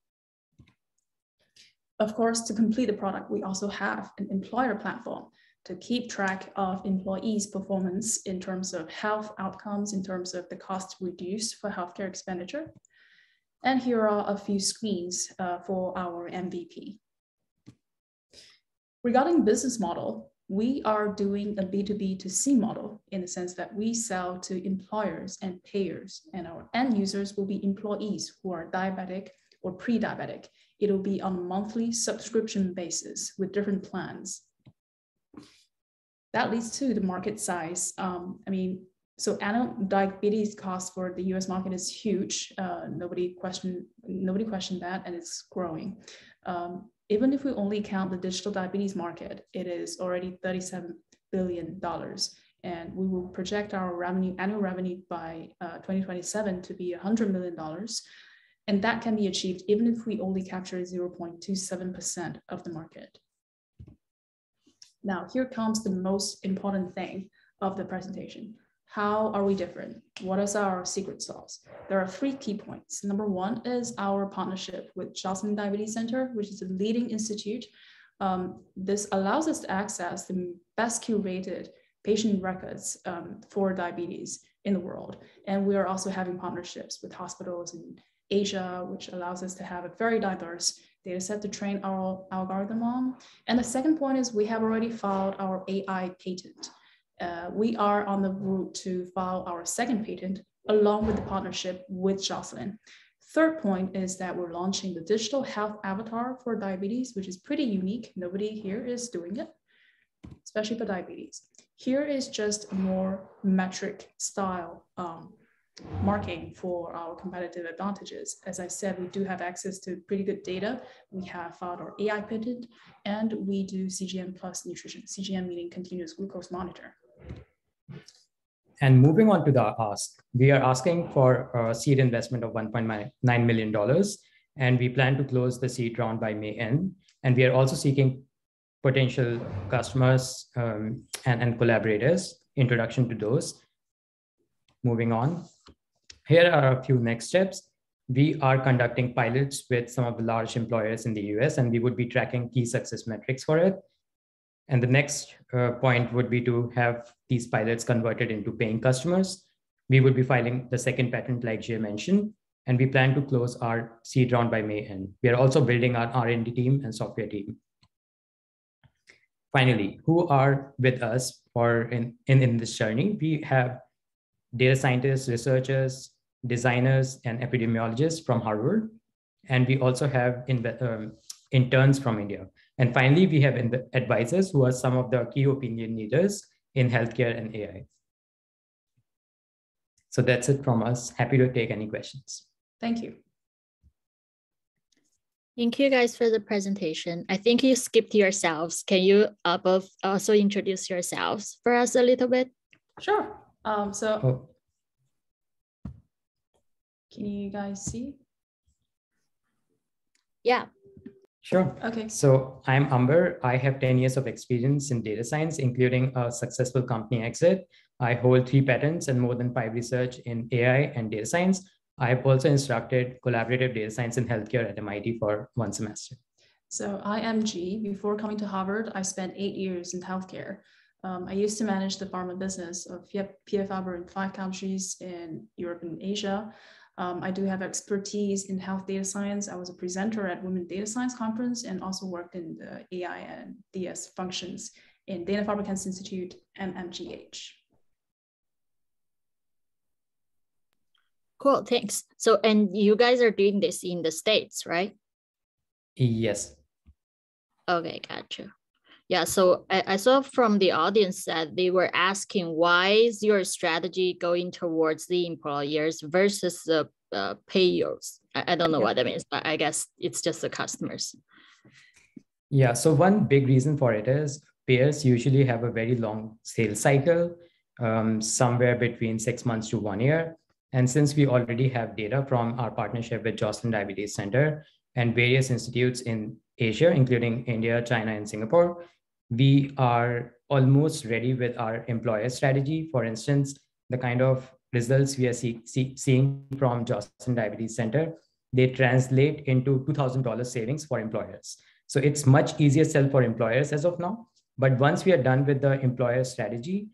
Of course, to complete the product, we also have an employer platform to keep track of employees' performance in terms of health outcomes, in terms of the cost reduced for healthcare expenditure. And here are a few screens uh, for our MVP. Regarding business model, we are doing a B2B to C model in the sense that we sell to employers and payers, and our end users will be employees who are diabetic or pre-diabetic. It'll be on a monthly subscription basis with different plans. That leads to the market size. Um, I mean, so annual diabetes cost for the U.S. market is huge. Uh, nobody questioned nobody questioned that, and it's growing. Um, even if we only count the digital diabetes market, it is already 37 billion dollars, and we will project our revenue annual revenue by uh, 2027 to be 100 million dollars, and that can be achieved even if we only capture 0.27 percent of the market. Now, here comes the most important thing of the presentation. How are we different? What is our secret sauce? There are three key points. Number one is our partnership with Joslin Diabetes Center, which is a leading institute. Um, this allows us to access the best curated patient records um, for diabetes in the world. And we are also having partnerships with hospitals in Asia, which allows us to have a very diverse data set to train our algorithm on. And the second point is we have already filed our AI patent. Uh, we are on the route to file our second patent along with the partnership with Joslin. Third point is that we're launching the digital health avatar for diabetes, which is pretty unique. Nobody here is doing it, especially for diabetes. Here is just more metric style um, marking for our competitive advantages. As I said, we do have access to pretty good data. We have filed our AI patent and we do CGM plus nutrition, CGM meaning continuous glucose monitor. And moving on to the ask, we are asking for a seed investment of $1.9 million, and we plan to close the seed round by May end. And we are also seeking potential customers um, and, and collaborators, introduction to those. Moving on, here are a few next steps. We are conducting pilots with some of the large employers in the US, and we would be tracking key success metrics for it. And the next uh, point would be to have these pilots converted into paying customers. We would be filing the second patent, like Jay mentioned, and we plan to close our seed round by May end. We are also building our R&D team and software team. Finally, who are with us for in, in, in this journey? We have data scientists, researchers, designers, and epidemiologists from Harvard. And we also have in, um, interns from India. And finally, we have the advisors who are some of the key opinion leaders in healthcare and AI. So that's it from us. Happy to take any questions. Thank you. Thank you guys for the presentation. I think you skipped yourselves. Can you uh, both also introduce yourselves for us a little bit? Sure. Um, so oh. can you guys see? Yeah. Sure. Okay. So I'm Amber. I have 10 years of experience in data science, including a successful company exit. I hold three patents and more than five research in AI and data science. I have also instructed collaborative data science in healthcare at MIT for one semester. So I am G. Before coming to Harvard, I spent eight years in healthcare. Um, I used to manage the pharma business of Faber in five countries in Europe and Asia. Um, I do have expertise in health data science. I was a presenter at Women Data Science Conference and also worked in the AI and DS functions in Dana-Farber Cancer Institute and MGH. Cool, thanks. So, and you guys are doing this in the States, right? Yes. Okay, gotcha. Yeah, so I, I, saw from the audience that they were asking why is your strategy going towards the employers versus the uh, payers? I, I don't know yeah. what that means, but I guess it's just the customers. Yeah, so one big reason for it is payers usually have a very long sales cycle, um, somewhere between six months to one year. And since we already have data from our partnership with Joslin Diabetes Center and various institutes in Asia, including India, China, and Singapore, we are almost ready with our employer strategy. For instance, the kind of results we are see, see, seeing from Joslin Diabetes Center, they translate into $2,000 savings for employers. So it's much easier sell for employers as of now. But once we are done with the employer strategy,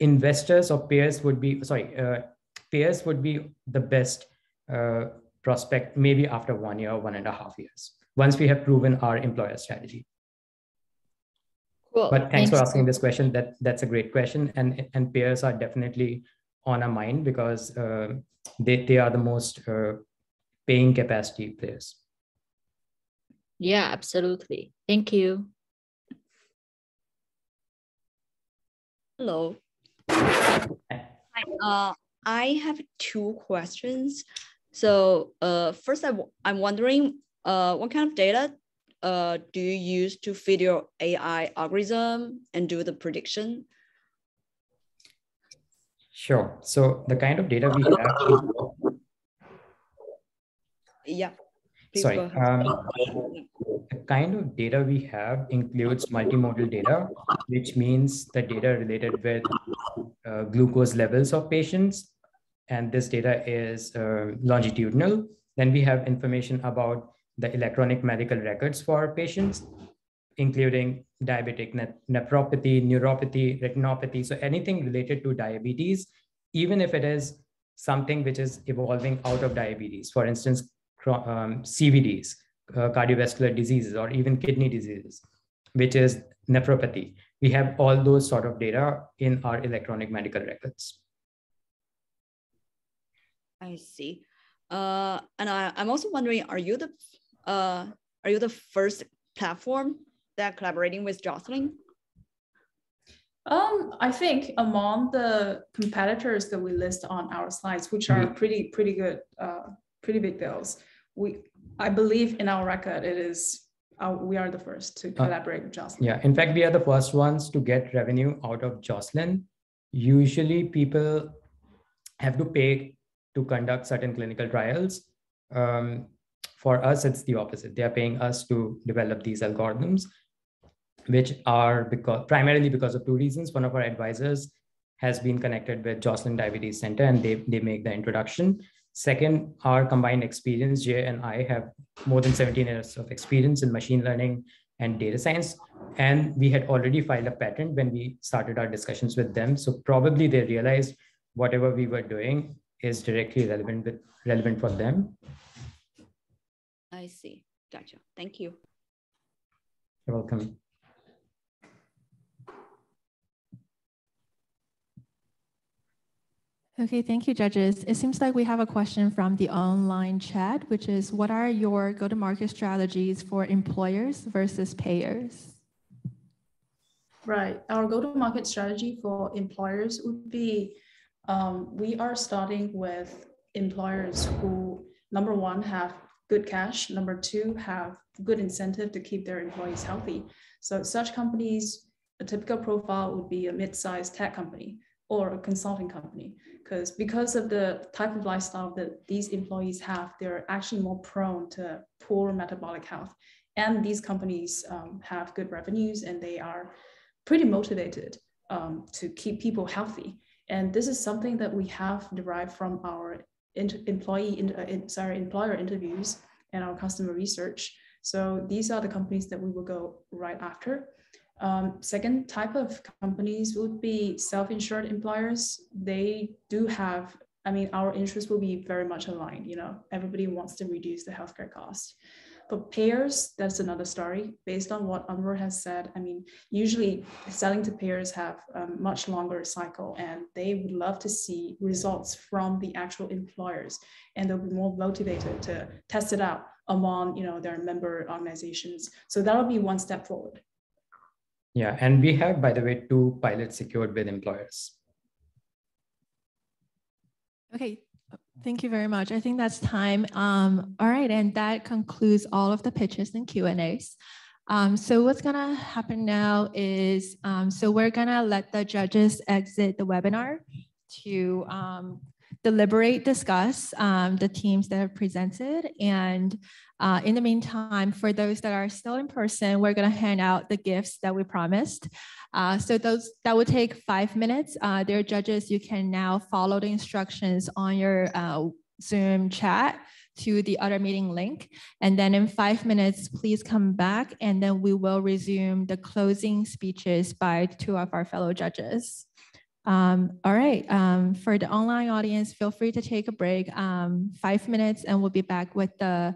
investors or peers would be, sorry, uh, payers would be the best uh, prospect maybe after one year one and a half years, once we have proven our employer strategy. Cool. But thanks, thanks, for asking this question. That that's a great question, and and peers are definitely on our mind because uh, they they are the most uh, paying capacity players. Yeah, absolutely. Thank you. Hello. Hi. Uh, I have two questions. So uh, first, I w- I'm wondering uh, what kind of data uh, do you use to feed your AI algorithm and do the prediction? Sure. So the kind of data we have. Yeah. Sorry. Um, the kind of data we have includes multimodal data, which means the data related with uh, glucose levels of patients. And this data is uh, longitudinal. Then we have information about the electronic medical records for patients, including diabetic ne nephropathy, neuropathy, retinopathy. So anything related to diabetes, even if it is something which is evolving out of diabetes, for instance, um, CVDs, uh, cardiovascular diseases, or even kidney diseases, which is nephropathy. We have all those sort of data in our electronic medical records. I see. Uh, and I, I'm also wondering, are you the uh, are you the first platform that collaborating with Joslin? Um, I think among the competitors that we list on our slides, which are mm-hmm. pretty pretty good, uh, pretty big bills, we I believe in our record it is uh, we are the first to uh, collaborate uh, with Joslin. Yeah, in fact, we are the first ones to get revenue out of Joslin. Usually, people have to pay to conduct certain clinical trials. Um, for us, it's the opposite. They are paying us to develop these algorithms, which are because primarily because of two reasons. One of our advisors has been connected with Joslin Diabetes Center and they, they make the introduction. Second, our combined experience, Jay and I have more than 17 years of experience in machine learning and data science. And we had already filed a patent when we started our discussions with them. So probably they realized whatever we were doing is directly relevant with relevant for them. I see. Gotcha. Thank you. You're welcome. Okay, thank you, judges. It seems like we have a question from the online chat, which is what are your go-to-market strategies for employers versus payers? Right. Our go-to-market strategy for employers would be um, we are starting with employers who, number one, have good cash. Number two, have good incentive to keep their employees healthy. So such companies, a typical profile would be a mid-sized tech company or a consulting company because because of the type of lifestyle that these employees have they're actually more prone to poor metabolic health And these companies um, have good revenues and they are pretty motivated um, to keep people healthy. And this is something that we have derived from our employee, in, uh, in, sorry, employer interviews and our customer research. So these are the companies that we will go right after. Um, second type of companies would be self-insured employers. They do have, I mean, our interests will be very much aligned. You know, everybody wants to reduce the healthcare cost. But payers, that's another story. Based on what Anwar has said, I mean, usually selling to payers have a much longer cycle and they would love to see results from the actual employers and they'll be more motivated to test it out among you know, their member organizations. So that'll be one step forward. Yeah, and we have, by the way, two pilots secured with employers. Okay, thank you very much. I think that's time. Um, all right, and that concludes all of the pitches and Q and A's. Um, so what's gonna happen now is, um, so we're gonna let the judges exit the webinar to um, deliberate, discuss um, the teams that have presented. And uh, in the meantime, for those that are still in person, we're gonna hand out the gifts that we promised. Uh, so those that would take five minutes. Uh, dear judges, you can now follow the instructions on your uh, Zoom chat to the other meeting link. And then in five minutes, please come back and then we will resume the closing speeches by two of our fellow judges. Um, all right, um, for the online audience, feel free to take a break, um, five minutes, and we'll be back with the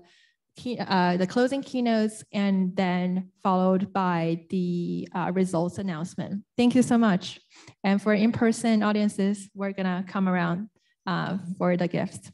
key, uh, the closing keynotes and then followed by the uh, results announcement. Thank you so much. And for in-person audiences, we're gonna come around uh, for the gifts.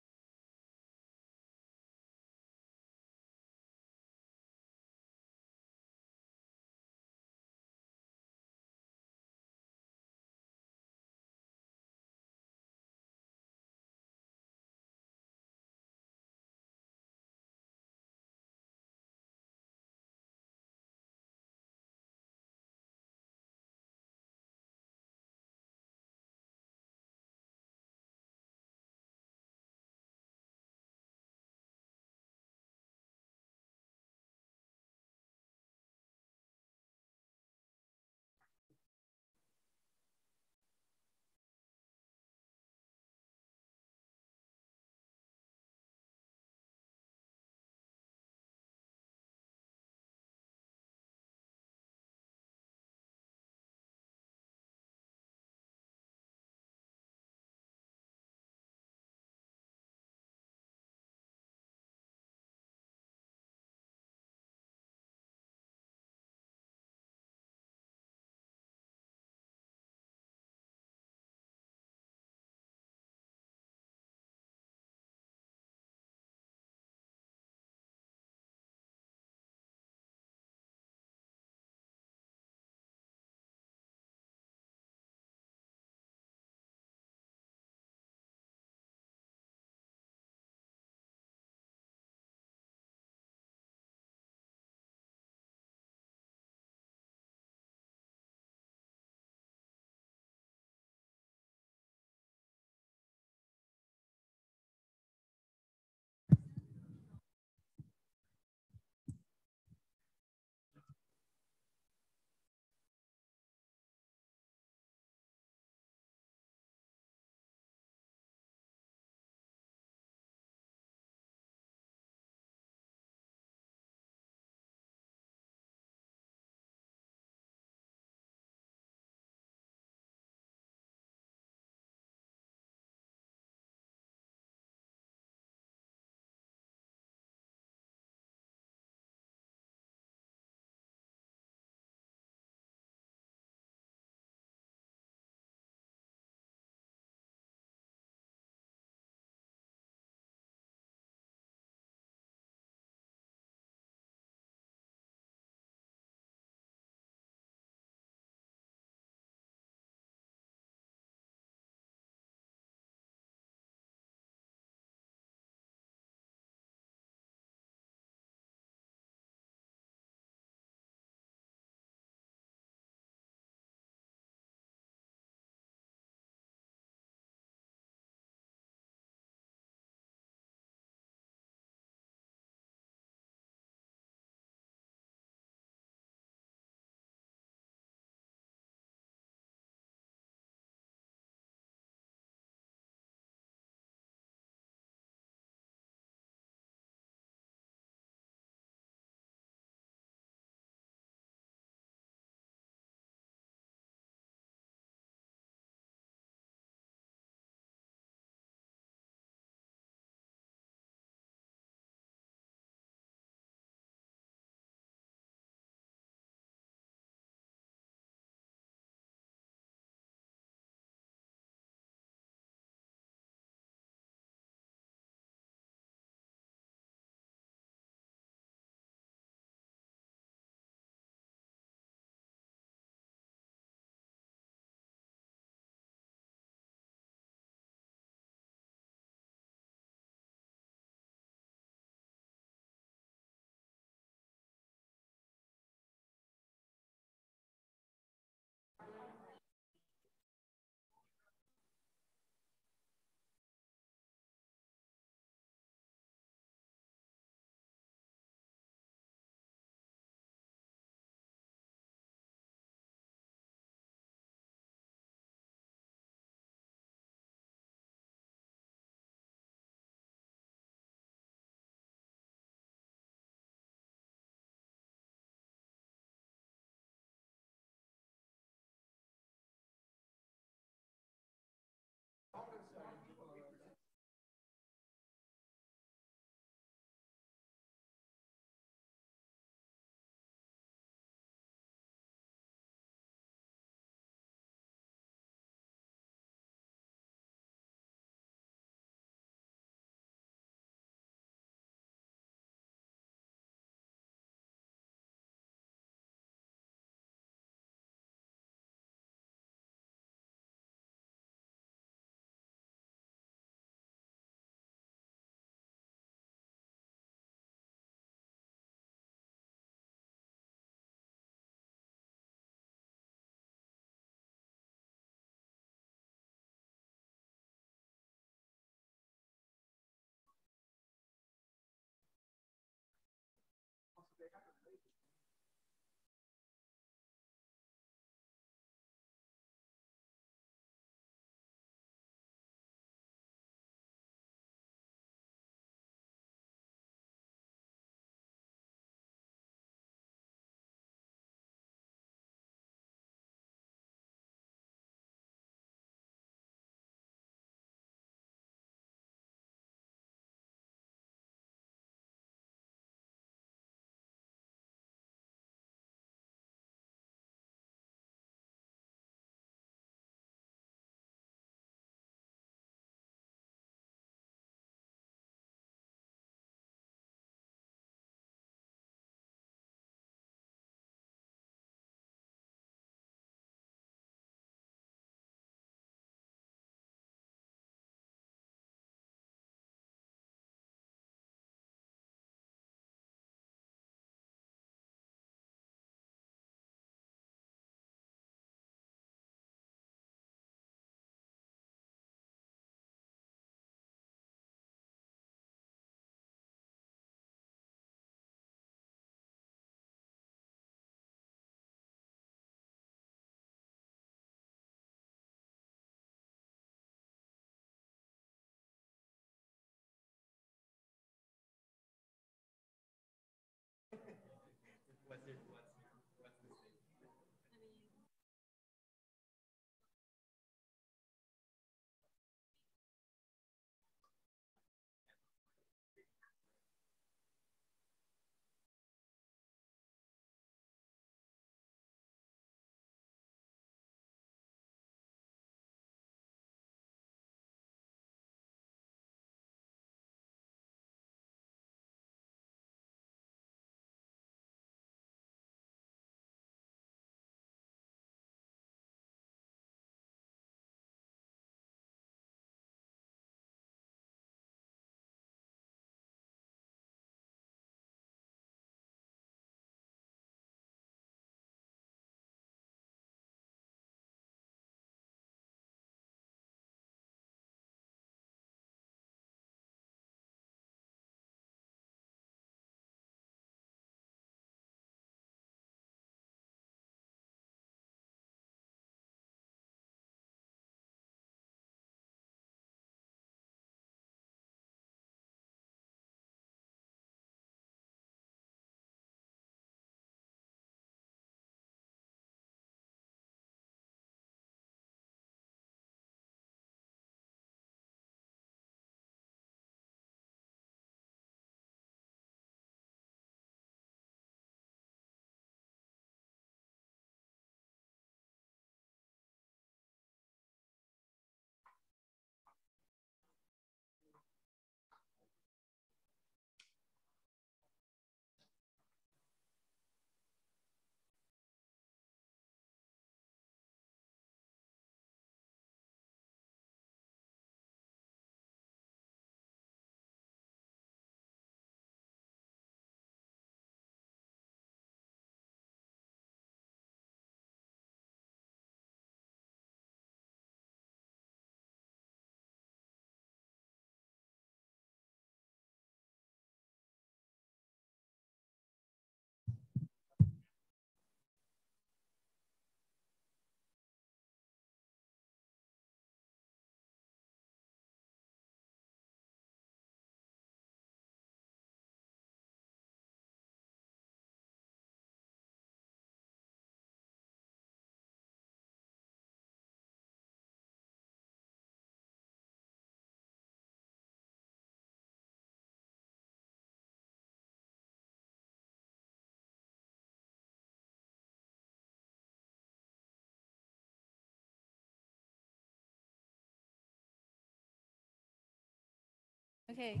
Okay.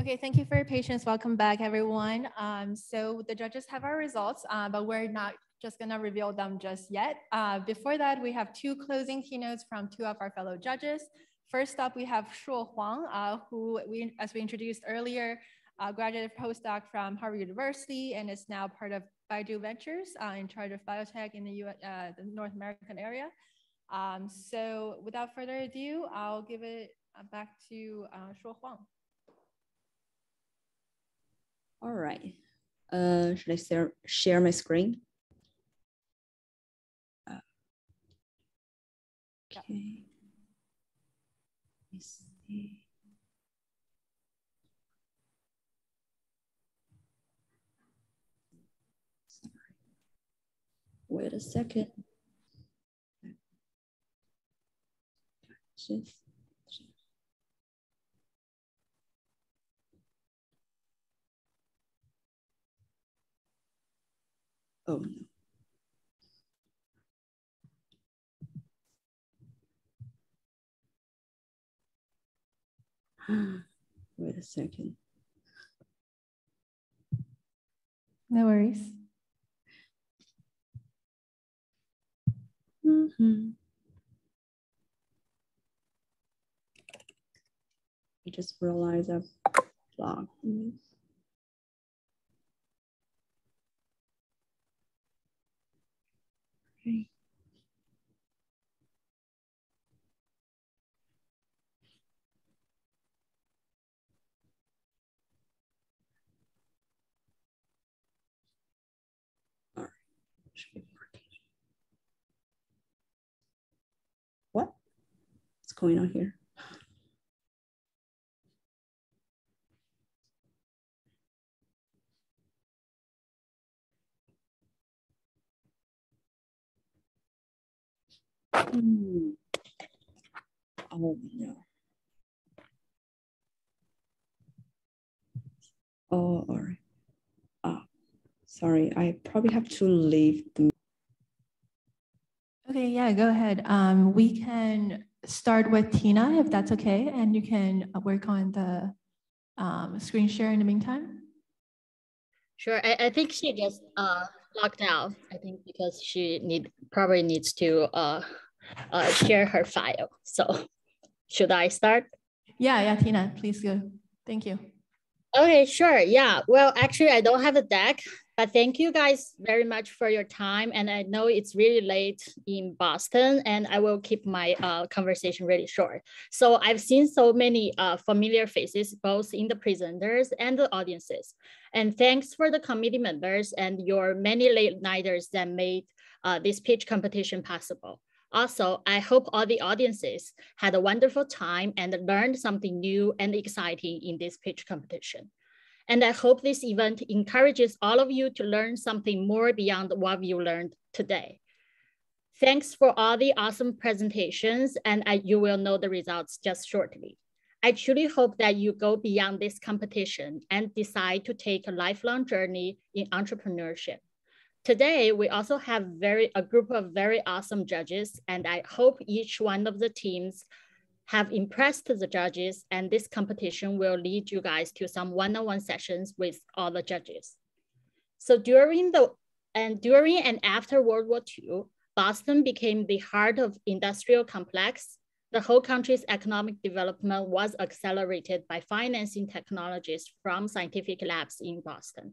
Okay, thank you for your patience. Welcome back, everyone. Um, so the judges have our results, uh, but we're not just gonna reveal them just yet. Uh, before that, we have two closing keynotes from two of our fellow judges. First up, we have Shuo Huang, uh, who we, as we introduced earlier, uh, graduate postdoc from Harvard University and is now part of Baidu Ventures uh, in charge of biotech in the, US, uh, the North American area. Um, so without further ado, I'll give it uh, back to uh, Shuo Huang. All right. Uh, should I share, share my screen? Uh, okay. Let's see. Sorry. Wait a second. Just Oh no. Wait a second. No worries. Mm -hmm. I just realized I've blocked All right. What? What's going on here? Hmm. Oh no. Oh, all right. Ah, sorry, I probably have to leave the. Okay, yeah, go ahead. Um, we can start with Tina, if that's okay, and you can work on the um, screen share in the meantime. Sure, I, I think she just uh, locked out. I think because she need probably needs to uh, uh, share her file. So should I start? Yeah, yeah, Tina, please go. Thank you. Okay, sure. Yeah. Well, actually, I don't have a deck, but thank you guys very much for your time. And I know it's really late in Boston, and I will keep my uh, conversation really short. So I've seen so many uh, familiar faces, both in the presenters and the audiences. And thanks for the committee members and your many late nighters that made uh, this pitch competition possible. Also, I hope all the audiences had a wonderful time and learned something new and exciting in this pitch competition. And I hope this event encourages all of you to learn something more beyond what you learned today. Thanks for all the awesome presentations and I, you will know the results just shortly. I truly hope that you go beyond this competition and decide to take a lifelong journey in entrepreneurship. Today, we also have very a group of very awesome judges, and I hope each one of the teams have impressed the judges, and this competition will lead you guys to some one-on-one sessions with all the judges. So during the and during and after World War II, Boston became the heart of industrial complex. The whole country's economic development was accelerated by financing technologies from scientific labs in Boston.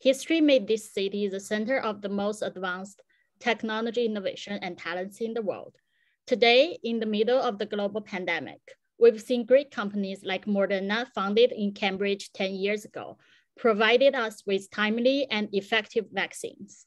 History made this city the center of the most advanced technology innovation and talents in the world. Today, in the middle of the global pandemic, we've seen great companies like Moderna, founded in Cambridge 10 years ago, provided us with timely and effective vaccines.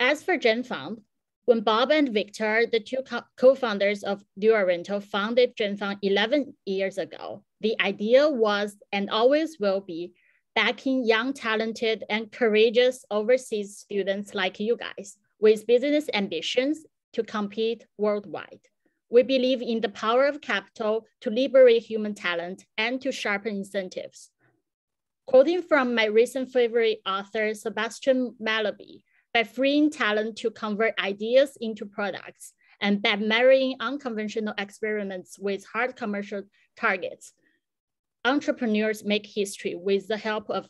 As for ZhenFund, when Bob and Victor, the two co-founders of New Oriental, founded ZhenFund 11 years ago, the idea was and always will be backing young, talented, and courageous overseas students like you guys with business ambitions to compete worldwide. We believe in the power of capital to liberate human talent and to sharpen incentives. Quoting from my recent favorite author, Sebastian Mallaby, by freeing talent to convert ideas into products and by marrying unconventional experiments with hard commercial targets, entrepreneurs make history with the help of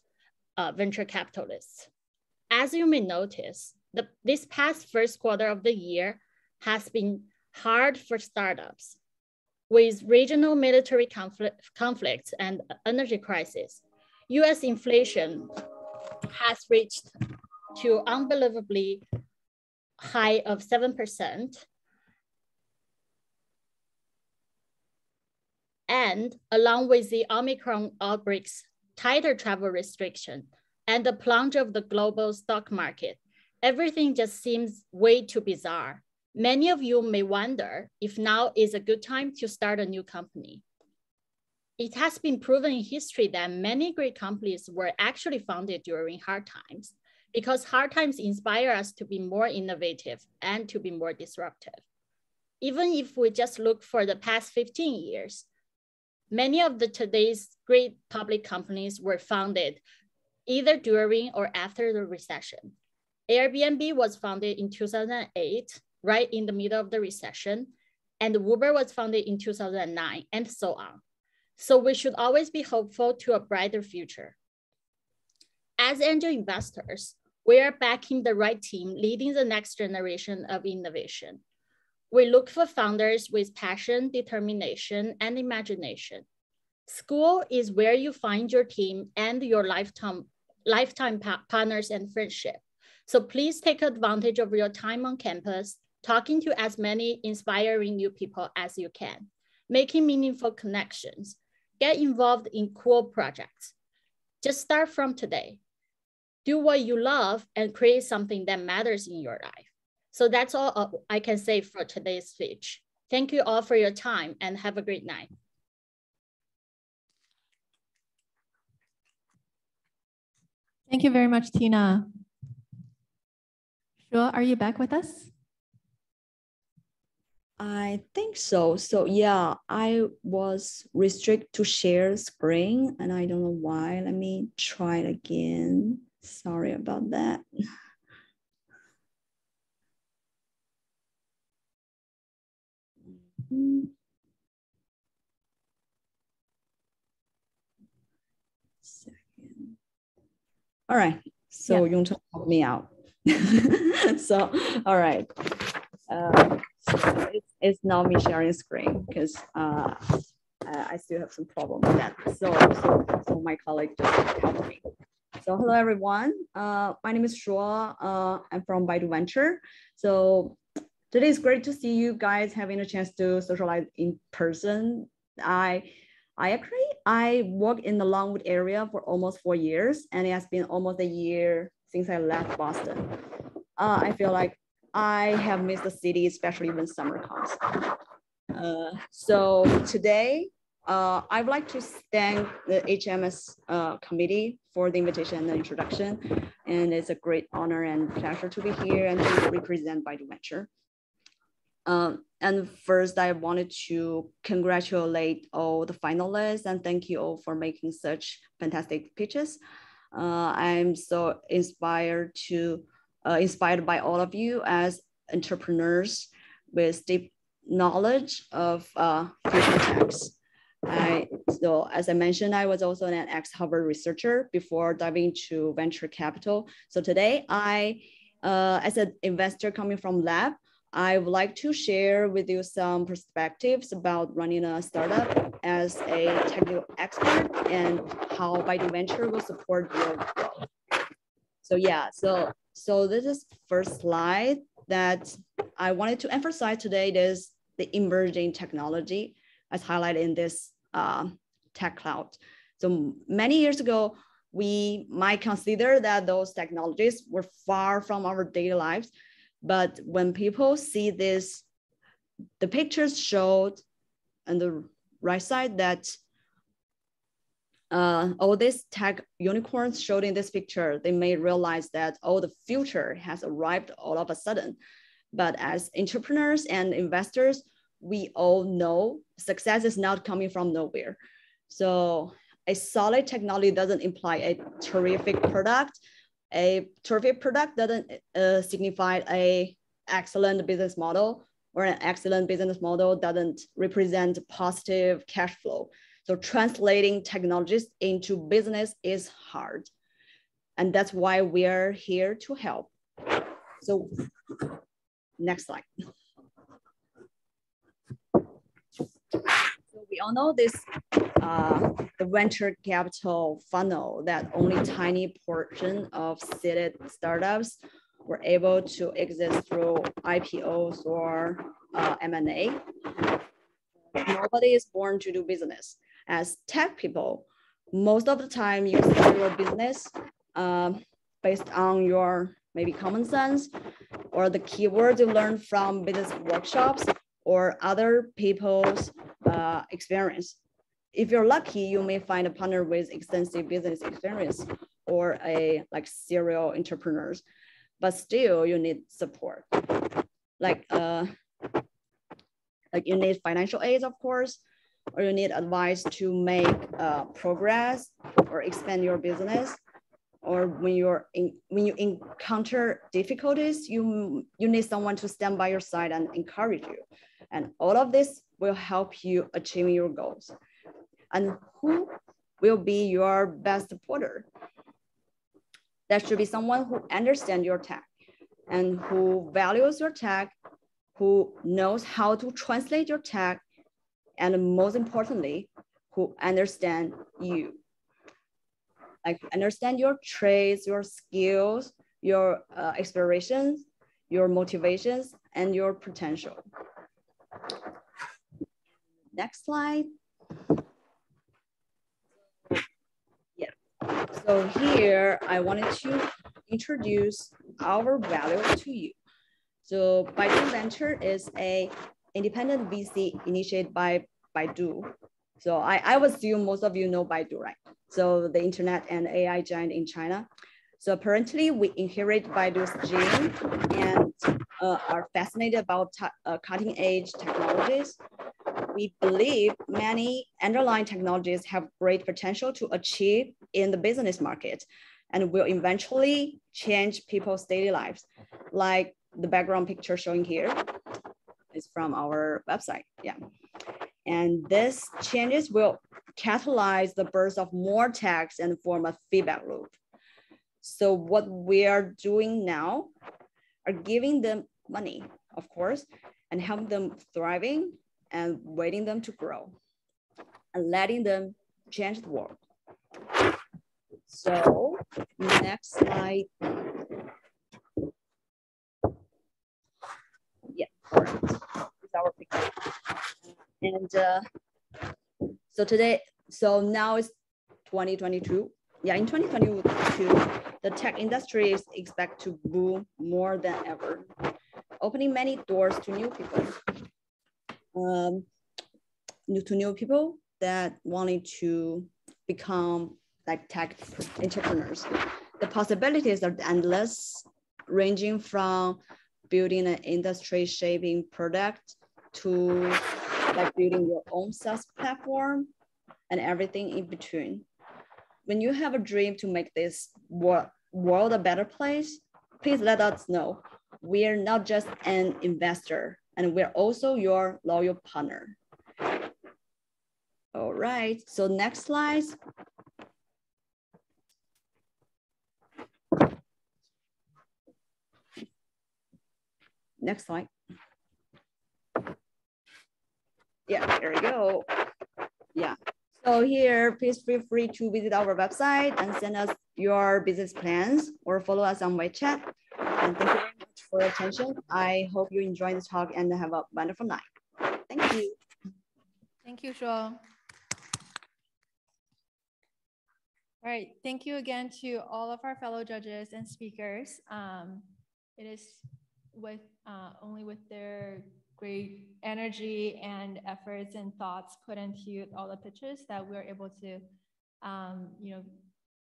uh, venture capitalists. As you may notice, the, this past first quarter of the year has been hard for startups. With regional military conflict, conflicts and energy crisis, US inflation has reached to unbelievably high of 7%. And along with the Omicron outbreaks, tighter travel restriction, and the plunge of the global stock market, everything just seems way too bizarre. Many of you may wonder if now is a good time to start a new company. It has been proven in history that many great companies were actually founded during hard times because hard times inspire us to be more innovative and to be more disruptive. Even if we just look for the past 15 years, many of the today's great public companies were founded either during or after the recession. Airbnb was founded in 2008, right in the middle of the recession, and Uber was founded in 2009, and so on. So we should always be hopeful to a brighter future. As angel investors, we are backing the right team leading the next generation of innovation. We look for founders with passion, determination, and imagination. School is where you find your team and your lifetime, lifetime pa partners and friendship. So please take advantage of your time on campus, talking to as many inspiring new people as you can, making meaningful connections, get involved in cool projects. Just start from today do what you love and create something that matters in your life. So that's all uh, I can say for today's speech. Thank you all for your time and have a great night. Thank you very much, Tina. Shuo, are you back with us? I think so. So yeah, I was restricted to share screen and I don't know why. Let me try it again. Sorry about that. Second. All right, so yeah. Yongcheng help me out. so, all right. Uh, so it's, it's not me sharing screen because uh, I still have some problem with that. So, so, so my colleague just helped me. So hello everyone. Uh, my name is Shuo. Uh, I'm from Baidu Venture. So today is great to see you guys having a chance to socialize in person. I I actually I work in the Longwood area for almost four years, and it has been almost a year since I left Boston. Uh, I feel like I have missed the city, especially when summer comes. Uh, so today uh, I'd like to thank the HMS uh, committee for the invitation and the introduction. And it's a great honor and pleasure to be here and to represent Baidu Venture. Um, and first, I wanted to congratulate all the finalists and thank you all for making such fantastic pitches. Uh, I'm so inspired to uh, inspired by all of you as entrepreneurs with deep knowledge of uh, future techs. I, so as I mentioned, I was also an ex-Harvard researcher before diving into venture capital. So today I, uh, as an investor coming from lab, I would like to share with you some perspectives about running a startup as a technical expert and how Baidu Venture will support your growth. So yeah, so, so this is first slide that I wanted to emphasize today is the emerging technology as highlighted in this uh, tech cloud. So many years ago, we might consider that those technologies were far from our daily lives. But when people see this, the pictures showed on the right side that uh, all these tech unicorns showed in this picture, they may realize that, oh, the future has arrived all of a sudden. But as entrepreneurs and investors, we all know success is not coming from nowhere. So a solid technology doesn't imply a terrific product. A terrific product doesn't uh, signify a excellent business model. or an excellent business model doesn't represent positive cash flow. So translating technologies into business is hard. And that's why we're here to help. So next slide. So we all know this, uh, the venture capital funnel that only tiny portion of seeded startups were able to exist through IPOs or uh, M&A. Nobody is born to do business. As tech people, most of the time you start your business um, based on your maybe common sense or the keywords you learn from business workshops or other people's uh, experience. If you're lucky, you may find a partner with extensive business experience or a like serial entrepreneurs, but still you need support. Like, uh, like you need financial aid, of course, or you need advice to make uh, progress or expand your business or when you're in, when you encounter difficulties, you, you need someone to stand by your side and encourage you. And all of this will help you achieve your goals. And who will be your best supporter? That should be someone who understands your tech and who values your tech, who knows how to translate your tech, and most importantly, who understand you like understand your traits, your skills, your uh, aspirations, your motivations, and your potential. Next slide. Yeah, so here I wanted to introduce our value to you. So Baidu Venture is a independent VC initiated by Baidu. So I, I assume most of you know Baidu, right? so the internet and AI giant in China. So apparently we inherit Baidu's gene and uh, are fascinated about uh, cutting edge technologies. We believe many underlying technologies have great potential to achieve in the business market and will eventually change people's daily lives. Like the background picture showing here is from our website, yeah. And this changes will catalyze the birth of more tags and form a feedback loop. So what we are doing now are giving them money, of course, and help them thriving and waiting them to grow and letting them change the world. So next slide. Yeah, all right. It's our picture. And uh, so today, so now it's 2022. Yeah, in 2022, the tech industry is expected to boom more than ever, opening many doors to new people. Um, new to new people that wanted to become like tech entrepreneurs. The possibilities are endless, ranging from building an industry shaping product to like building your own SaaS platform and everything in between. When you have a dream to make this world, world a better place, please let us know. We're not just an investor and we're also your loyal partner. All right, so next slide. Next slide. Yeah, there we go. Yeah. So here, please feel free to visit our website and send us your business plans or follow us on WeChat. And thank you very much for your attention. I hope you enjoy this talk and have a wonderful night. Thank you. Thank you, Shuo. All right, thank you again to all of our fellow judges and speakers. Um, it is with uh, only with their great energy and efforts and thoughts put into all the pitches that we're able to, um, you know,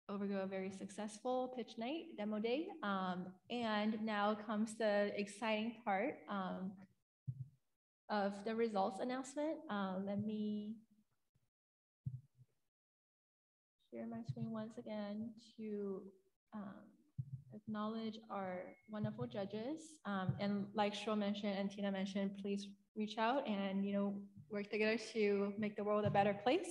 overgo a very successful pitch night, demo day. Um, and now comes the exciting part um, of the results announcement. Uh, let me share my screen once again to um, acknowledge our wonderful judges. Um, and like Shuo mentioned and Tina mentioned, please reach out and you know work together to make the world a better place.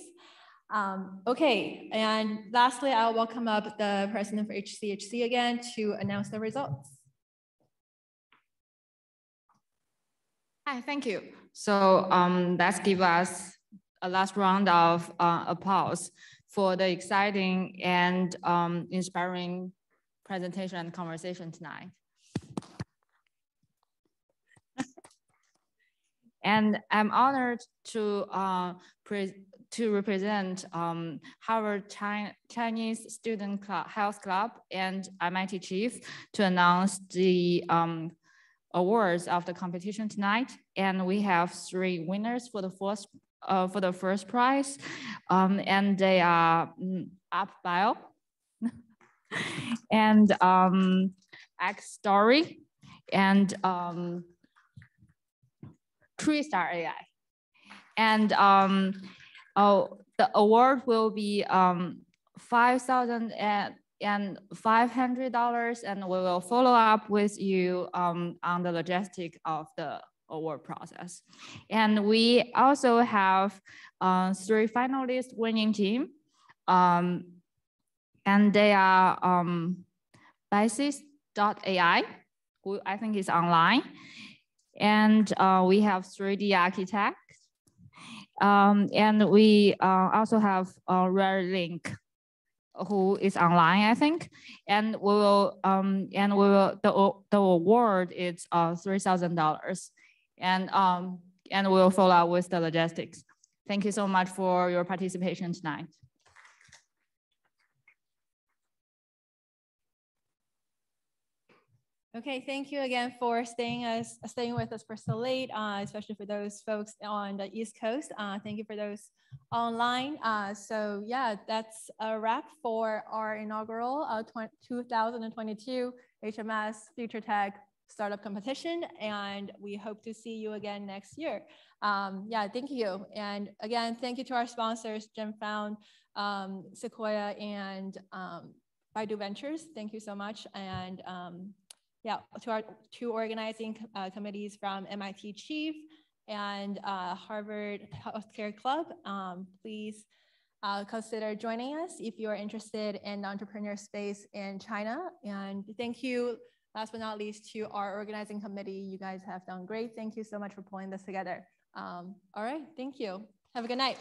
Um, okay, and lastly, I'll welcome up the president for HCHC again to announce the results. Hi, thank you. So um, let's give us a last round of uh, applause for the exciting and um, inspiring presentation and conversation tonight. and I'm honored to uh, to represent um, Harvard Chi Chinese Student Health Club and MIT Chief to announce the um, awards of the competition tonight. And we have three winners for the first uh, for the first prize, um, and they are mm, Up Bio and um, XStory and um, TriStar AI. And um, oh, the award will be um, five thousand and five hundred dollars, and we will follow up with you um, on the logistic of the award process. And we also have uh, three finalists winning team. Um, and they are um, Basis.ai, who I think is online. And uh, we have 3D architects. Um, and we uh, also have uh, Rare Link, who is online, I think. And we will, um, and we will, the, the award is uh, $3,000 and, um, and we'll follow up with the logistics. Thank you so much for your participation tonight. Okay, thank you again for staying us staying with us for so late, uh, especially for those folks on the East Coast. Uh, thank you for those online. Uh, so yeah, that's a wrap for our inaugural uh, 2022 HMS Future Tech startup competition and we hope to see you again next year. Um, yeah, thank you. And again, thank you to our sponsors, ZhenFund, um, Sequoia, and um, Baidu Ventures. Thank you so much. And um, yeah, to our two organizing uh, committees from MIT Chief and uh, Harvard Healthcare Club. Um, please uh, consider joining us if you are interested in the entrepreneur space in China. And thank you last but not least, to our organizing committee. You guys have done great. Thank you so much for pulling this together. Um, all right, thank you. Have a good night.